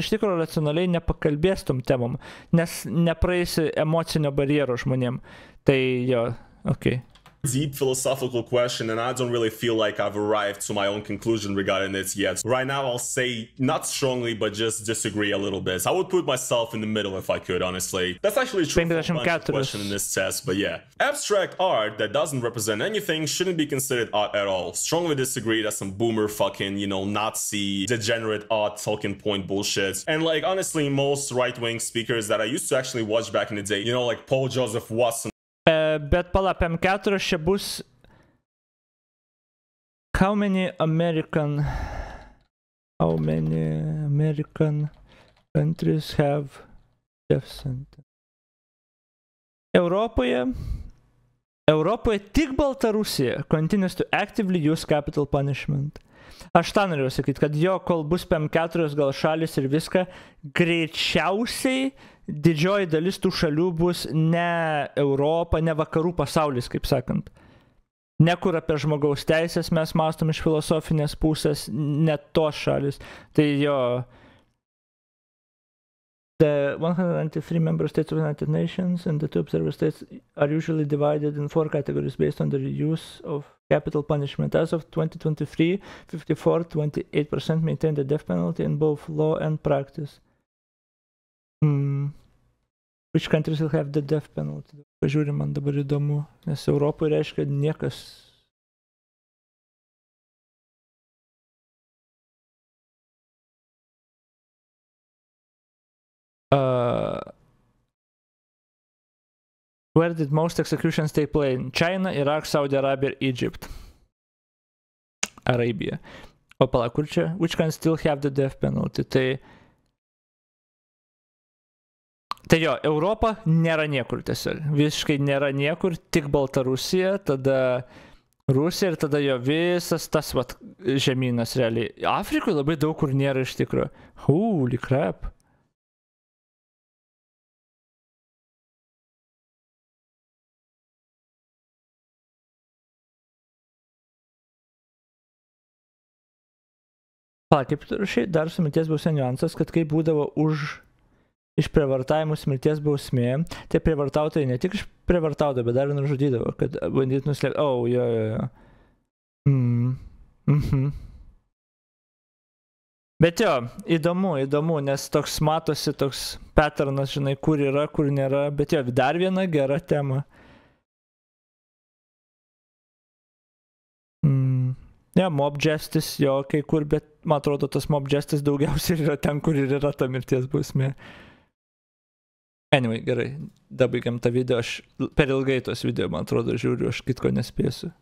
Speaker 1: iš tikrųjų racionaliai nepakalbės tom temom, nes nepraeisi emocinio barjero žmonėm. Tai jo, okei. Okay.
Speaker 2: Deep philosophical question, and I don't really feel like I've arrived to my own conclusion regarding it yet. Right now, I'll say not strongly, but just disagree a little bit. I would put myself in the middle if I could, honestly. That's actually a true question in this test, but yeah. Abstract art that doesn't represent anything shouldn't be considered art at all. Strongly disagree. That's some boomer fucking, you know, Nazi, degenerate art talking point bullshit. And like, honestly, most right-wing speakers that I used to actually watch back in the day, you know, like Paul Joseph Watson
Speaker 1: bet pala, PM4 čia bus. How many American. How many American countries have death sentence? Europoje. Europoje tik Baltarusija continues to actively use capital punishment. Aš tą norėjau sakyti, kad jo, kol bus PM4 gal šalis ir viską, greičiausiai didžioji dalis tų šalių bus ne Europa, ne vakarų pasaulis, kaip sakant. Ne kur apie žmogaus teisės mes mastom iš filosofinės pusės, ne tos šalis. Tai jo. The 193 member states of the United Nations and the two observer states are usually divided in four categories based on the use of capital punishment. As of 2023, 54 28% maintain the death penalty in both law and practice. Hmm. Which countries will have the death penalty? Pažiūrėjau, man dabar įdomu, nes Europoje reiškia niekas. Uh, where did most executions take place? China, Iraq, Saudi Arabia, Egypt. Arabija. O pala, kur čia? Which can still have the death penalty? Tai Tai jo, Europa nėra niekur tiesiog. Visiškai nėra niekur, tik Baltarusija, tada Rusija ir tada jo visas tas vat, žemynas realiai. Afrikoje labai daug kur nėra iš tikrųjų. Holy crap. Pa, kaip rašai, dar su minties bausmė niuansas, kad kai būdavo už išprievartavimus mirties bausmė, tai prievartautojai ne tik išprievartaudavo, bet dar ir nužudydavo, kad bandytų nuslėpti. O, oh, jo, jo, jo. Mm. Mhm. Bet jo, įdomu, įdomu, nes toks matosi toks patternas, žinai, kur yra, kur nėra, bet jo, dar viena gera tema. Mm. Ne, ja, mob justice, jo, kai kur, bet man atrodo, tas mob justice daugiausiai yra ten, kur ir yra ta mirties bausmė. Anyway, gerai, dabaigiam tą video, aš per ilgai tos video, man atrodo, žiūriu, aš kitko nespėsiu.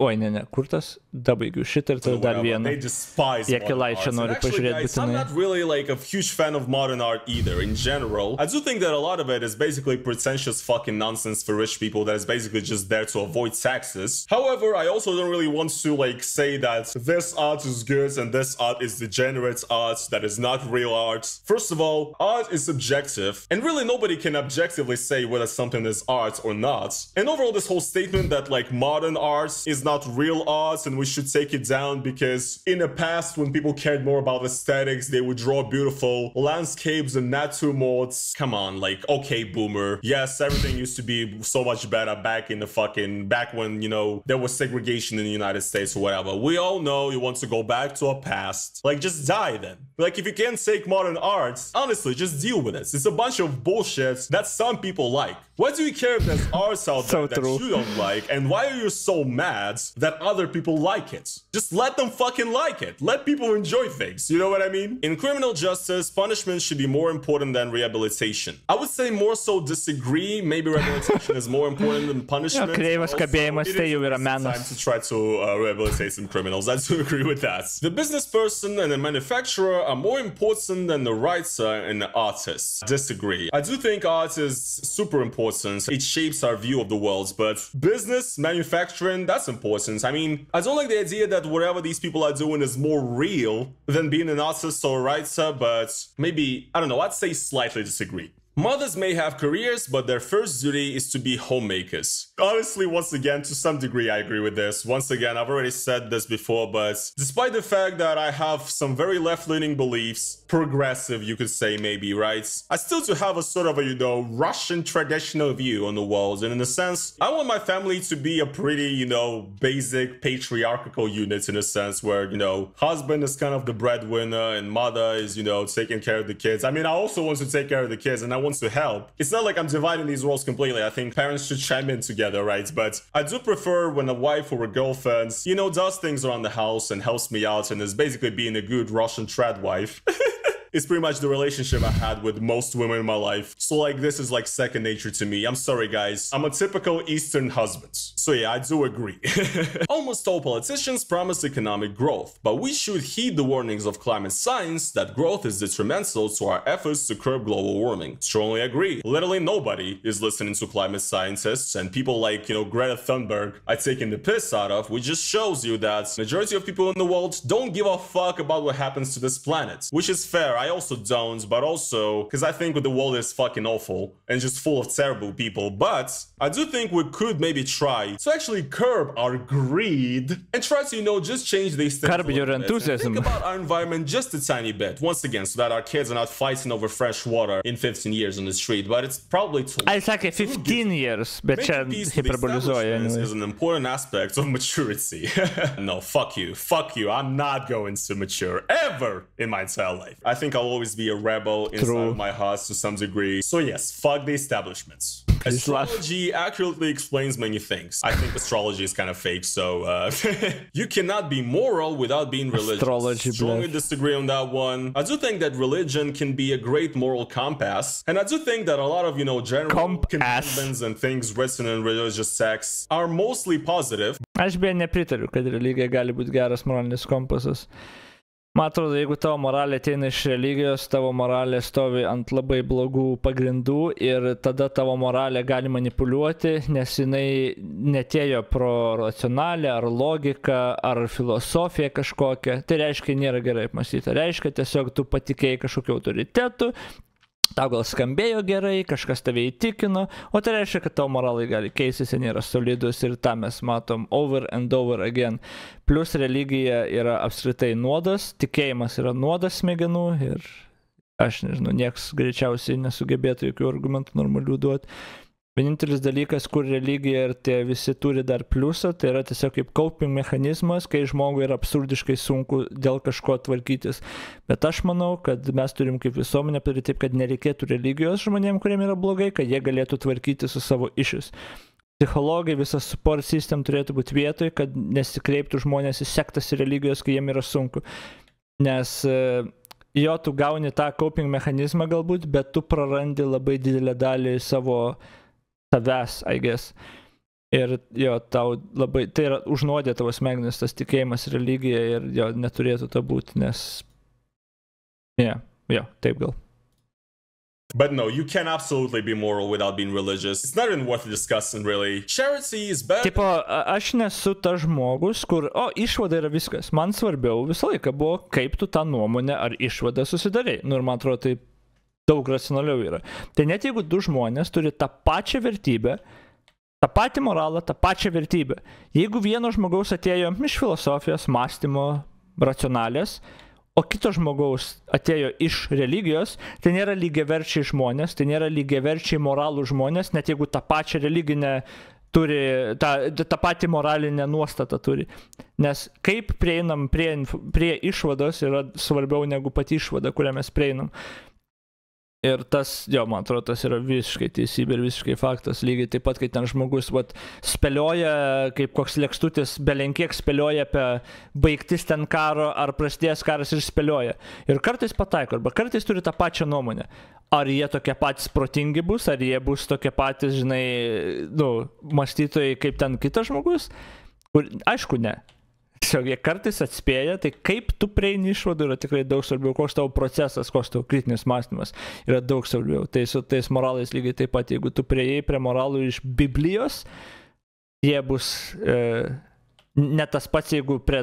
Speaker 1: Oi, ne, ne, kur tas? Dabaigiu šitą ir tada dar vieną.
Speaker 2: They despise modern
Speaker 1: Jakilaičio
Speaker 2: arts.
Speaker 1: Noriu
Speaker 2: actually, I'm not really like a huge fan of modern art either in general. I do think that a lot of it is basically pretentious fucking nonsense for rich people that is basically just there to avoid taxes. However, I also don't really want to like say that this art is good and this art is degenerate art that is not real art. First of all, art is subjective and really nobody can objectively say whether something is art or not. And overall this whole statement that like modern art is not real art and we should take it down because in the past when people cared more about aesthetics they would draw beautiful landscapes and naturemorts come on like okay boomer. Yes everything used to be so much better back in the fucking back when you know there was segregation in the united states or whatever. We all know you want to go back to a past. Like just die then. Like if you can't take modern art honestly just deal with it. It's a bunch of bullshit that some people like why do you care if there's arts out
Speaker 1: So
Speaker 2: there that
Speaker 1: true.
Speaker 2: you don't like and why are you so mad that other people like it? Just let them fucking like it. Let people enjoy things you know what i mean? In criminal justice punishment should be more important than rehabilitation. I would say more so disagree. Maybe rehabilitation is more important than punishment.
Speaker 1: Jo, kreivas kabėjimas tai
Speaker 2: is
Speaker 1: jau yra
Speaker 2: a of
Speaker 1: menas.
Speaker 2: time to try to uh, rehabilitate some criminals. I do agree with that. The business person and the manufacturer are more important than the writer and the artist. Disagree. I do think art is super important it shapes our view of the world but business manufacturing that's important. I mean i don't like the idea that whatever these people are doing is more real than being an artist or writer but maybe i don't know i'd say slightly disagree Mothers may have careers, but their first duty is to be homemakers. Honestly, once again, to some degree, I agree with this. Once again, I've already said this before, but despite the fact that I have some very left leaning beliefs, progressive, you could say, maybe, right? I still do have a sort of a, you know, Russian traditional view on the world. And in a sense, I want my family to be a pretty, you know, basic patriarchal unit in a sense where, you know, husband is kind of the breadwinner and mother is, you know, taking care of the kids. I mean, I also want to take care of the kids and I want to help. It's not like I'm dividing these roles completely. I think parents should chime in together, right? But I do prefer when a wife or a girlfriend, you know, does things around the house and helps me out and is basically being a good Russian trad wife. It's pretty much the relationship I had with most women in my life. So like this is like second nature to me. I'm sorry guys. I'm a typical Eastern husband. So yeah, I do agree. Almost all politicians promise economic growth, but we should heed the warnings of climate science that growth is detrimental to our efforts to curb global warming. Strongly agree. Literally nobody is listening to climate scientists and people like, you know, Greta Thunberg are taking the piss out of, which just shows you that majority of people in the world don't give a fuck about what happens to this planet, which is fair. I also don't, but also because I think the world is fucking awful and just full of terrible people. But I do think we could maybe try to actually curb our greed and try to, you know, just change these things.
Speaker 1: Curb your
Speaker 2: little bit and
Speaker 1: enthusiasm.
Speaker 2: Think about our environment just a tiny bit. Once again, so that our kids are not fighting over fresh water in 15 years on the street. But it's probably too
Speaker 1: Ai, sakė 15 years, bet čia
Speaker 2: Making peace with
Speaker 1: Anyway.
Speaker 2: is an important aspect of maturity. no, fuck you. Fuck you. I'm not going to mature ever in my entire life. I think I'll always be a rebel inside
Speaker 1: True.
Speaker 2: of my heart to some degree. So yes, fuck the establishments. Astrology accurately explains many things. I think astrology is kind of fake, so uh, you cannot be moral without being religious.
Speaker 1: Astrology,
Speaker 2: Strongly disagree on that one. I do think that religion can be a great moral compass, and I do think that a lot of you know general
Speaker 1: Compass.
Speaker 2: and things written in religious texts are mostly positive.
Speaker 1: Aš beje nepritariu, kad religija gali būti geras moralinis kompasas. Man atrodo, jeigu tavo moralė ateina iš religijos, tavo moralė stovi ant labai blogų pagrindų ir tada tavo moralė gali manipuliuoti, nes jinai netėjo pro racionalę ar logiką ar filosofiją kažkokią. Tai reiškia, nėra gerai apmastyti. Tai reiškia, tiesiog tu patikėjai kažkokiu autoritetu, tau gal skambėjo gerai, kažkas tave įtikino, o tai reiškia, kad tavo moralai gali keistis, jie nėra solidus ir tą mes matom over and over again. Plus religija yra apskritai nuodas, tikėjimas yra nuodas smegenų ir aš nežinau, nieks greičiausiai nesugebėtų jokių argumentų normalių duoti. Vienintelis dalykas, kur religija ir tie visi turi dar pliusą, tai yra tiesiog kaip coping mechanizmas, kai žmogui yra absurdiškai sunku dėl kažko tvarkytis. Bet aš manau, kad mes turim kaip visuomenė padaryti taip, kad nereikėtų religijos žmonėm, kuriem yra blogai, kad jie galėtų tvarkyti su savo iššūs. Psichologai, visas support system turėtų būti vietoj, kad nesikreiptų žmonės į sektas ir religijos, kai jiem yra sunku. Nes e, jo tu gauni tą coping mechanizmą galbūt, bet tu prarandi labai didelę dalį savo savęs, I guess. Ir jo, tau labai, tai yra užnuodė tavo smegenis tas tikėjimas religija ir jo neturėtų to būti, nes... Ne, yeah, jo, taip gal.
Speaker 2: But no, you can absolutely be moral without being religious. It's not even worth discussing, really. Charity is better.
Speaker 1: Tipo, aš nesu tas žmogus, kur, o, išvada yra viskas. Man svarbiau visą laiką buvo, kaip tu tą nuomonę ar išvadą susidarai. Nu ir man atrodo, tai daug racionaliau yra. Tai net jeigu du žmonės turi tą pačią vertybę, tą patį moralą, tą pačią vertybę, jeigu vieno žmogaus atėjo iš filosofijos, mąstymo, racionalės, o kito žmogaus atėjo iš religijos, tai nėra lygiaverčiai žmonės, tai nėra lygiaverčiai moralų žmonės, net jeigu tą pačią religinę turi, tą, tą patį moralinę nuostatą turi. Nes kaip prieinam prie, prie išvados yra svarbiau negu pati išvada, kurią mes prieinam. Ir tas, jo, man atrodo, tas yra visiškai teisybė ir visiškai faktas. Lygiai taip pat, kai ten žmogus vat, spėlioja, kaip koks lėkstutis, belenkiek spėlioja apie baigtis ten karo ar prasidėjęs karas ir spėlioja. Ir kartais pataiko, arba kartais turi tą pačią nuomonę. Ar jie tokie patys protingi bus, ar jie bus tokie patys, žinai, nu, mąstytojai kaip ten kitas žmogus. Kur, aišku, ne. Tiesiog jie kartais atspėja, tai kaip tu prieini išvadų yra tikrai daug svarbiau, koks tavo procesas, koks tavo kritinis mąstymas yra daug svarbiau. Tai su tais moralais lygiai taip pat, jeigu tu prieėjai prie moralų iš Biblijos, jie bus e, ne tas pats, jeigu prie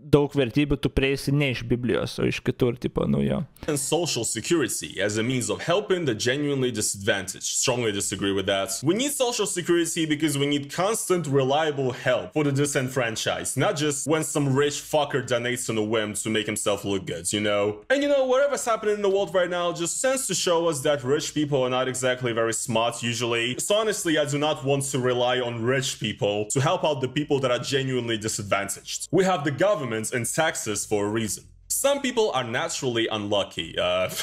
Speaker 1: daug vertybių tu prieisi ne iš Biblijos, o iš kitur, tipo, nu jo.
Speaker 2: and social security as a means of helping the genuinely disadvantaged. Strongly disagree with that. We need social security because we need constant, reliable help for the disenfranchised, not just when some rich fucker donates on a whim to make himself look good, you know? And you know, whatever's happening in the world right now just tends to show us that rich people are not exactly very smart usually. So honestly, I do not want to rely on rich people to help out the people that are genuinely disadvantaged. We have the government and taxes for a reason. Some people are naturally unlucky. Uh,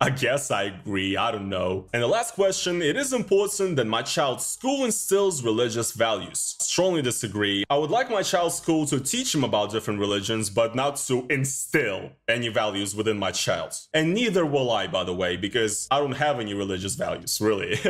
Speaker 2: I guess I agree. I don't know. And the last question it is important that my child's school instills religious values. Strongly disagree. I would like my child's school to teach him about different religions, but not to instill any values within my child. And neither will I, by the way, because I don't have any religious values, really.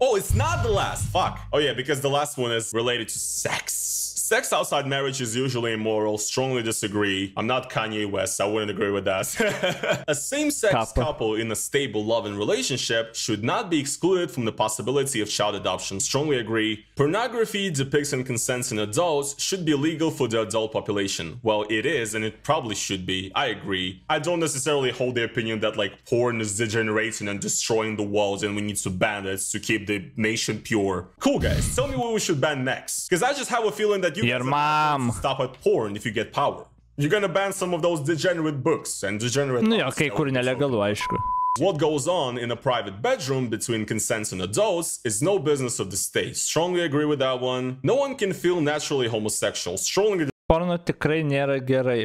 Speaker 2: oh, it's not the last. Fuck. Oh, yeah, because the last one is related to sex. Sex outside marriage is usually immoral. Strongly disagree. I'm not Kanye West. I wouldn't agree with that. a same sex
Speaker 1: Kappa.
Speaker 2: couple in a stable loving relationship should not be excluded from the possibility of child adoption. Strongly agree. Pornography depicting consents in adults should be legal for the adult population. Well, it is, and it probably should be. I agree. I don't necessarily hold the opinion that like porn is degenerating and destroying the world and we need to ban it to keep the nation pure. Cool guys, tell me what we should ban next. Because I just have a feeling that you
Speaker 1: Your mom.
Speaker 2: to stop at porn if you get power. You're gonna ban some of those degenerate books and degenerate.
Speaker 1: Nu jo, kai
Speaker 2: that
Speaker 1: kur nelegalu, aišku.
Speaker 2: what goes on in a private bedroom between consenting adults is no business of the state. Strongly agree with that one. No one can feel naturally homosexual. Strongly
Speaker 1: Porno tikrai nėra gerai.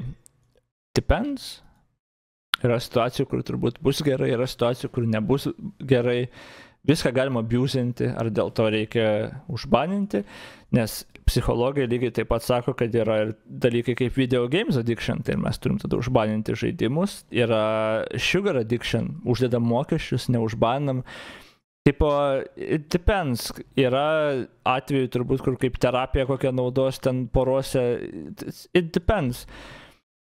Speaker 1: Depends. Yra situacijų, kur turbūt bus gerai, yra situacijų, kur nebus gerai. Viską galima abusinti, ar dėl to reikia užbaninti, nes psichologai lygiai taip pat sako, kad yra ir dalykai kaip video games addiction, tai mes turim tada užbaninti žaidimus. Yra sugar addiction, uždedam mokesčius, neužbanam. Tipo, it depends. Yra atvejų turbūt, kur kaip terapija kokią naudos ten porose. It depends.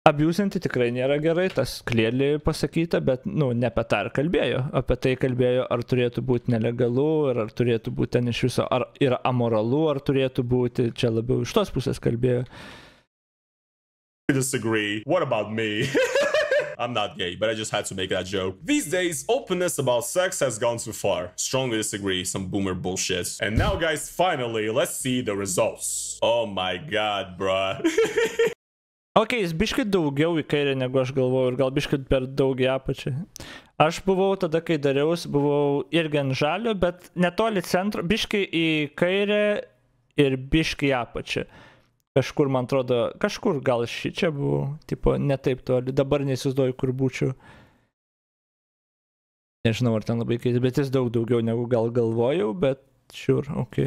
Speaker 1: Abusinti tikrai nėra gerai, tas klėlį pasakyta, bet, nu, ne apie tą ir kalbėjo. Apie tai kalbėjo, ar turėtų būti nelegalu, ir ar turėtų būti ten iš viso, ar yra amoralu, ar turėtų būti, čia labiau iš tos pusės kalbėjo.
Speaker 2: disagree. What about me? I'm not gay, but I just had to make that joke. These days, openness about sex has gone too far. Strongly disagree, some boomer bullshit. And now, guys, finally, let's see the results. Oh my god, bruh.
Speaker 1: Ok, jis biškai daugiau į kairę negu aš galvojau ir gal biškai per daug į apačią. Aš buvau tada, kai dariaus, buvau irgi ant žalio, bet netoli centro, biškai į kairę ir biškai į apačią. Kažkur, man atrodo, kažkur gal ši čia buvau, tipo, ne taip toli, dabar neįsivaizduoju, kur būčiau. Nežinau, ar ten labai keista, bet jis daug daugiau negu gal galvojau, bet šiur, ok.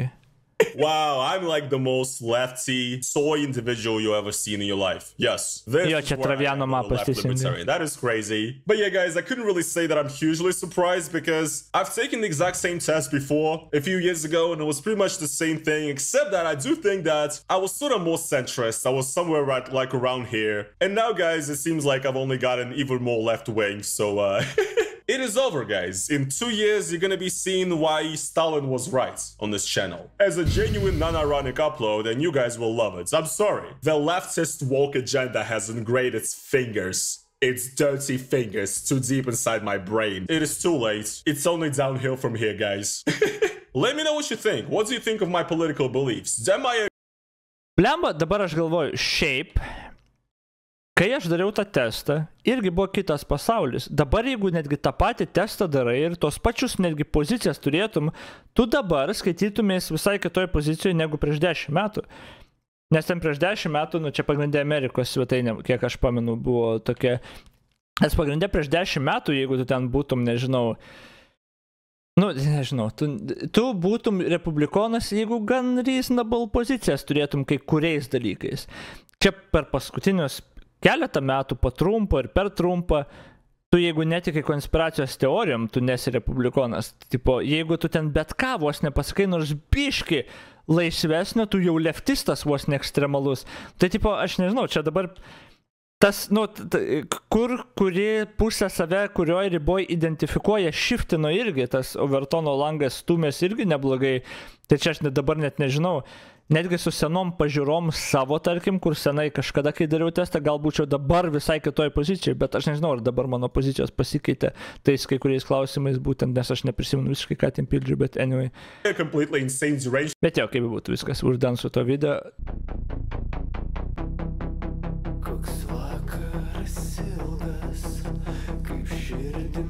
Speaker 2: Wow, I'm like the most lefty soy individual you ever seen in your life. Yes. This
Speaker 1: Jo,
Speaker 2: is
Speaker 1: čia
Speaker 2: where
Speaker 1: Traviano
Speaker 2: am the left libertarian. That is crazy. But yeah, guys, I couldn't really say that I'm hugely surprised because I've taken the exact same test before a few years ago, and it was pretty much the same thing, except that I do think that I was sort of more centrist. I was somewhere right like around here. And now, guys, it seems like I've only gotten even more left wing. So uh It is over, guys. In two years, you're gonna be seeing why Stalin was right on this channel. As a genuine, non-ironic upload, and you guys will love it. I'm sorry. The leftist woke agenda has ingrained its fingers. Its dirty fingers too deep inside my brain. It is too late. It's only downhill from here, guys. Let me know what you think. What do you think of my political beliefs? Am I
Speaker 1: dabar aš galvoju, šiaip, kai aš dariau tą testą, irgi buvo kitas pasaulis. Dabar jeigu netgi tą patį testą darai ir tos pačius netgi pozicijas turėtum, tu dabar skaitytumės visai kitoj pozicijoje negu prieš dešimt metų. Nes ten prieš dešimt metų, nu čia pagrindė Amerikos svetainė, kiek aš pamenu, buvo tokia. Nes pagrindė prieš dešimt metų, jeigu tu ten būtum, nežinau, Nu, nežinau, tu, tu būtum republikonas, jeigu gan reasonable pozicijas turėtum kai kuriais dalykais. Čia per paskutinius keletą metų, po trumpą ir per trumpą, tu jeigu netikai konspiracijos teorijom, tu nesi republikonas. Tipo, jeigu tu ten bet ką vos nepasakai, nors biški laisvesnio, tu jau leftistas vos ne ekstremalus. Tai tipo, aš nežinau, čia dabar tas, nu, kur, kuri pusė save, kurioje riboje identifikuoja, šiftino irgi, tas Overtono langas stumės irgi neblogai. Tai čia aš net dabar net nežinau. Netgi su senom pažiūrom savo, tarkim, kur senai kažkada, kai dariau testą, gal būčiau dabar visai kitoj pozicijai, bet aš nežinau, ar dabar mano pozicijos pasikeitė tais kai kuriais klausimais, būtent nes aš neprisimenu visiškai, ką ten pildžiu, bet anyway. Bet jo, kaip būtų viskas, uždan su to video.
Speaker 4: Koks vakaras ilgas, kaip širdį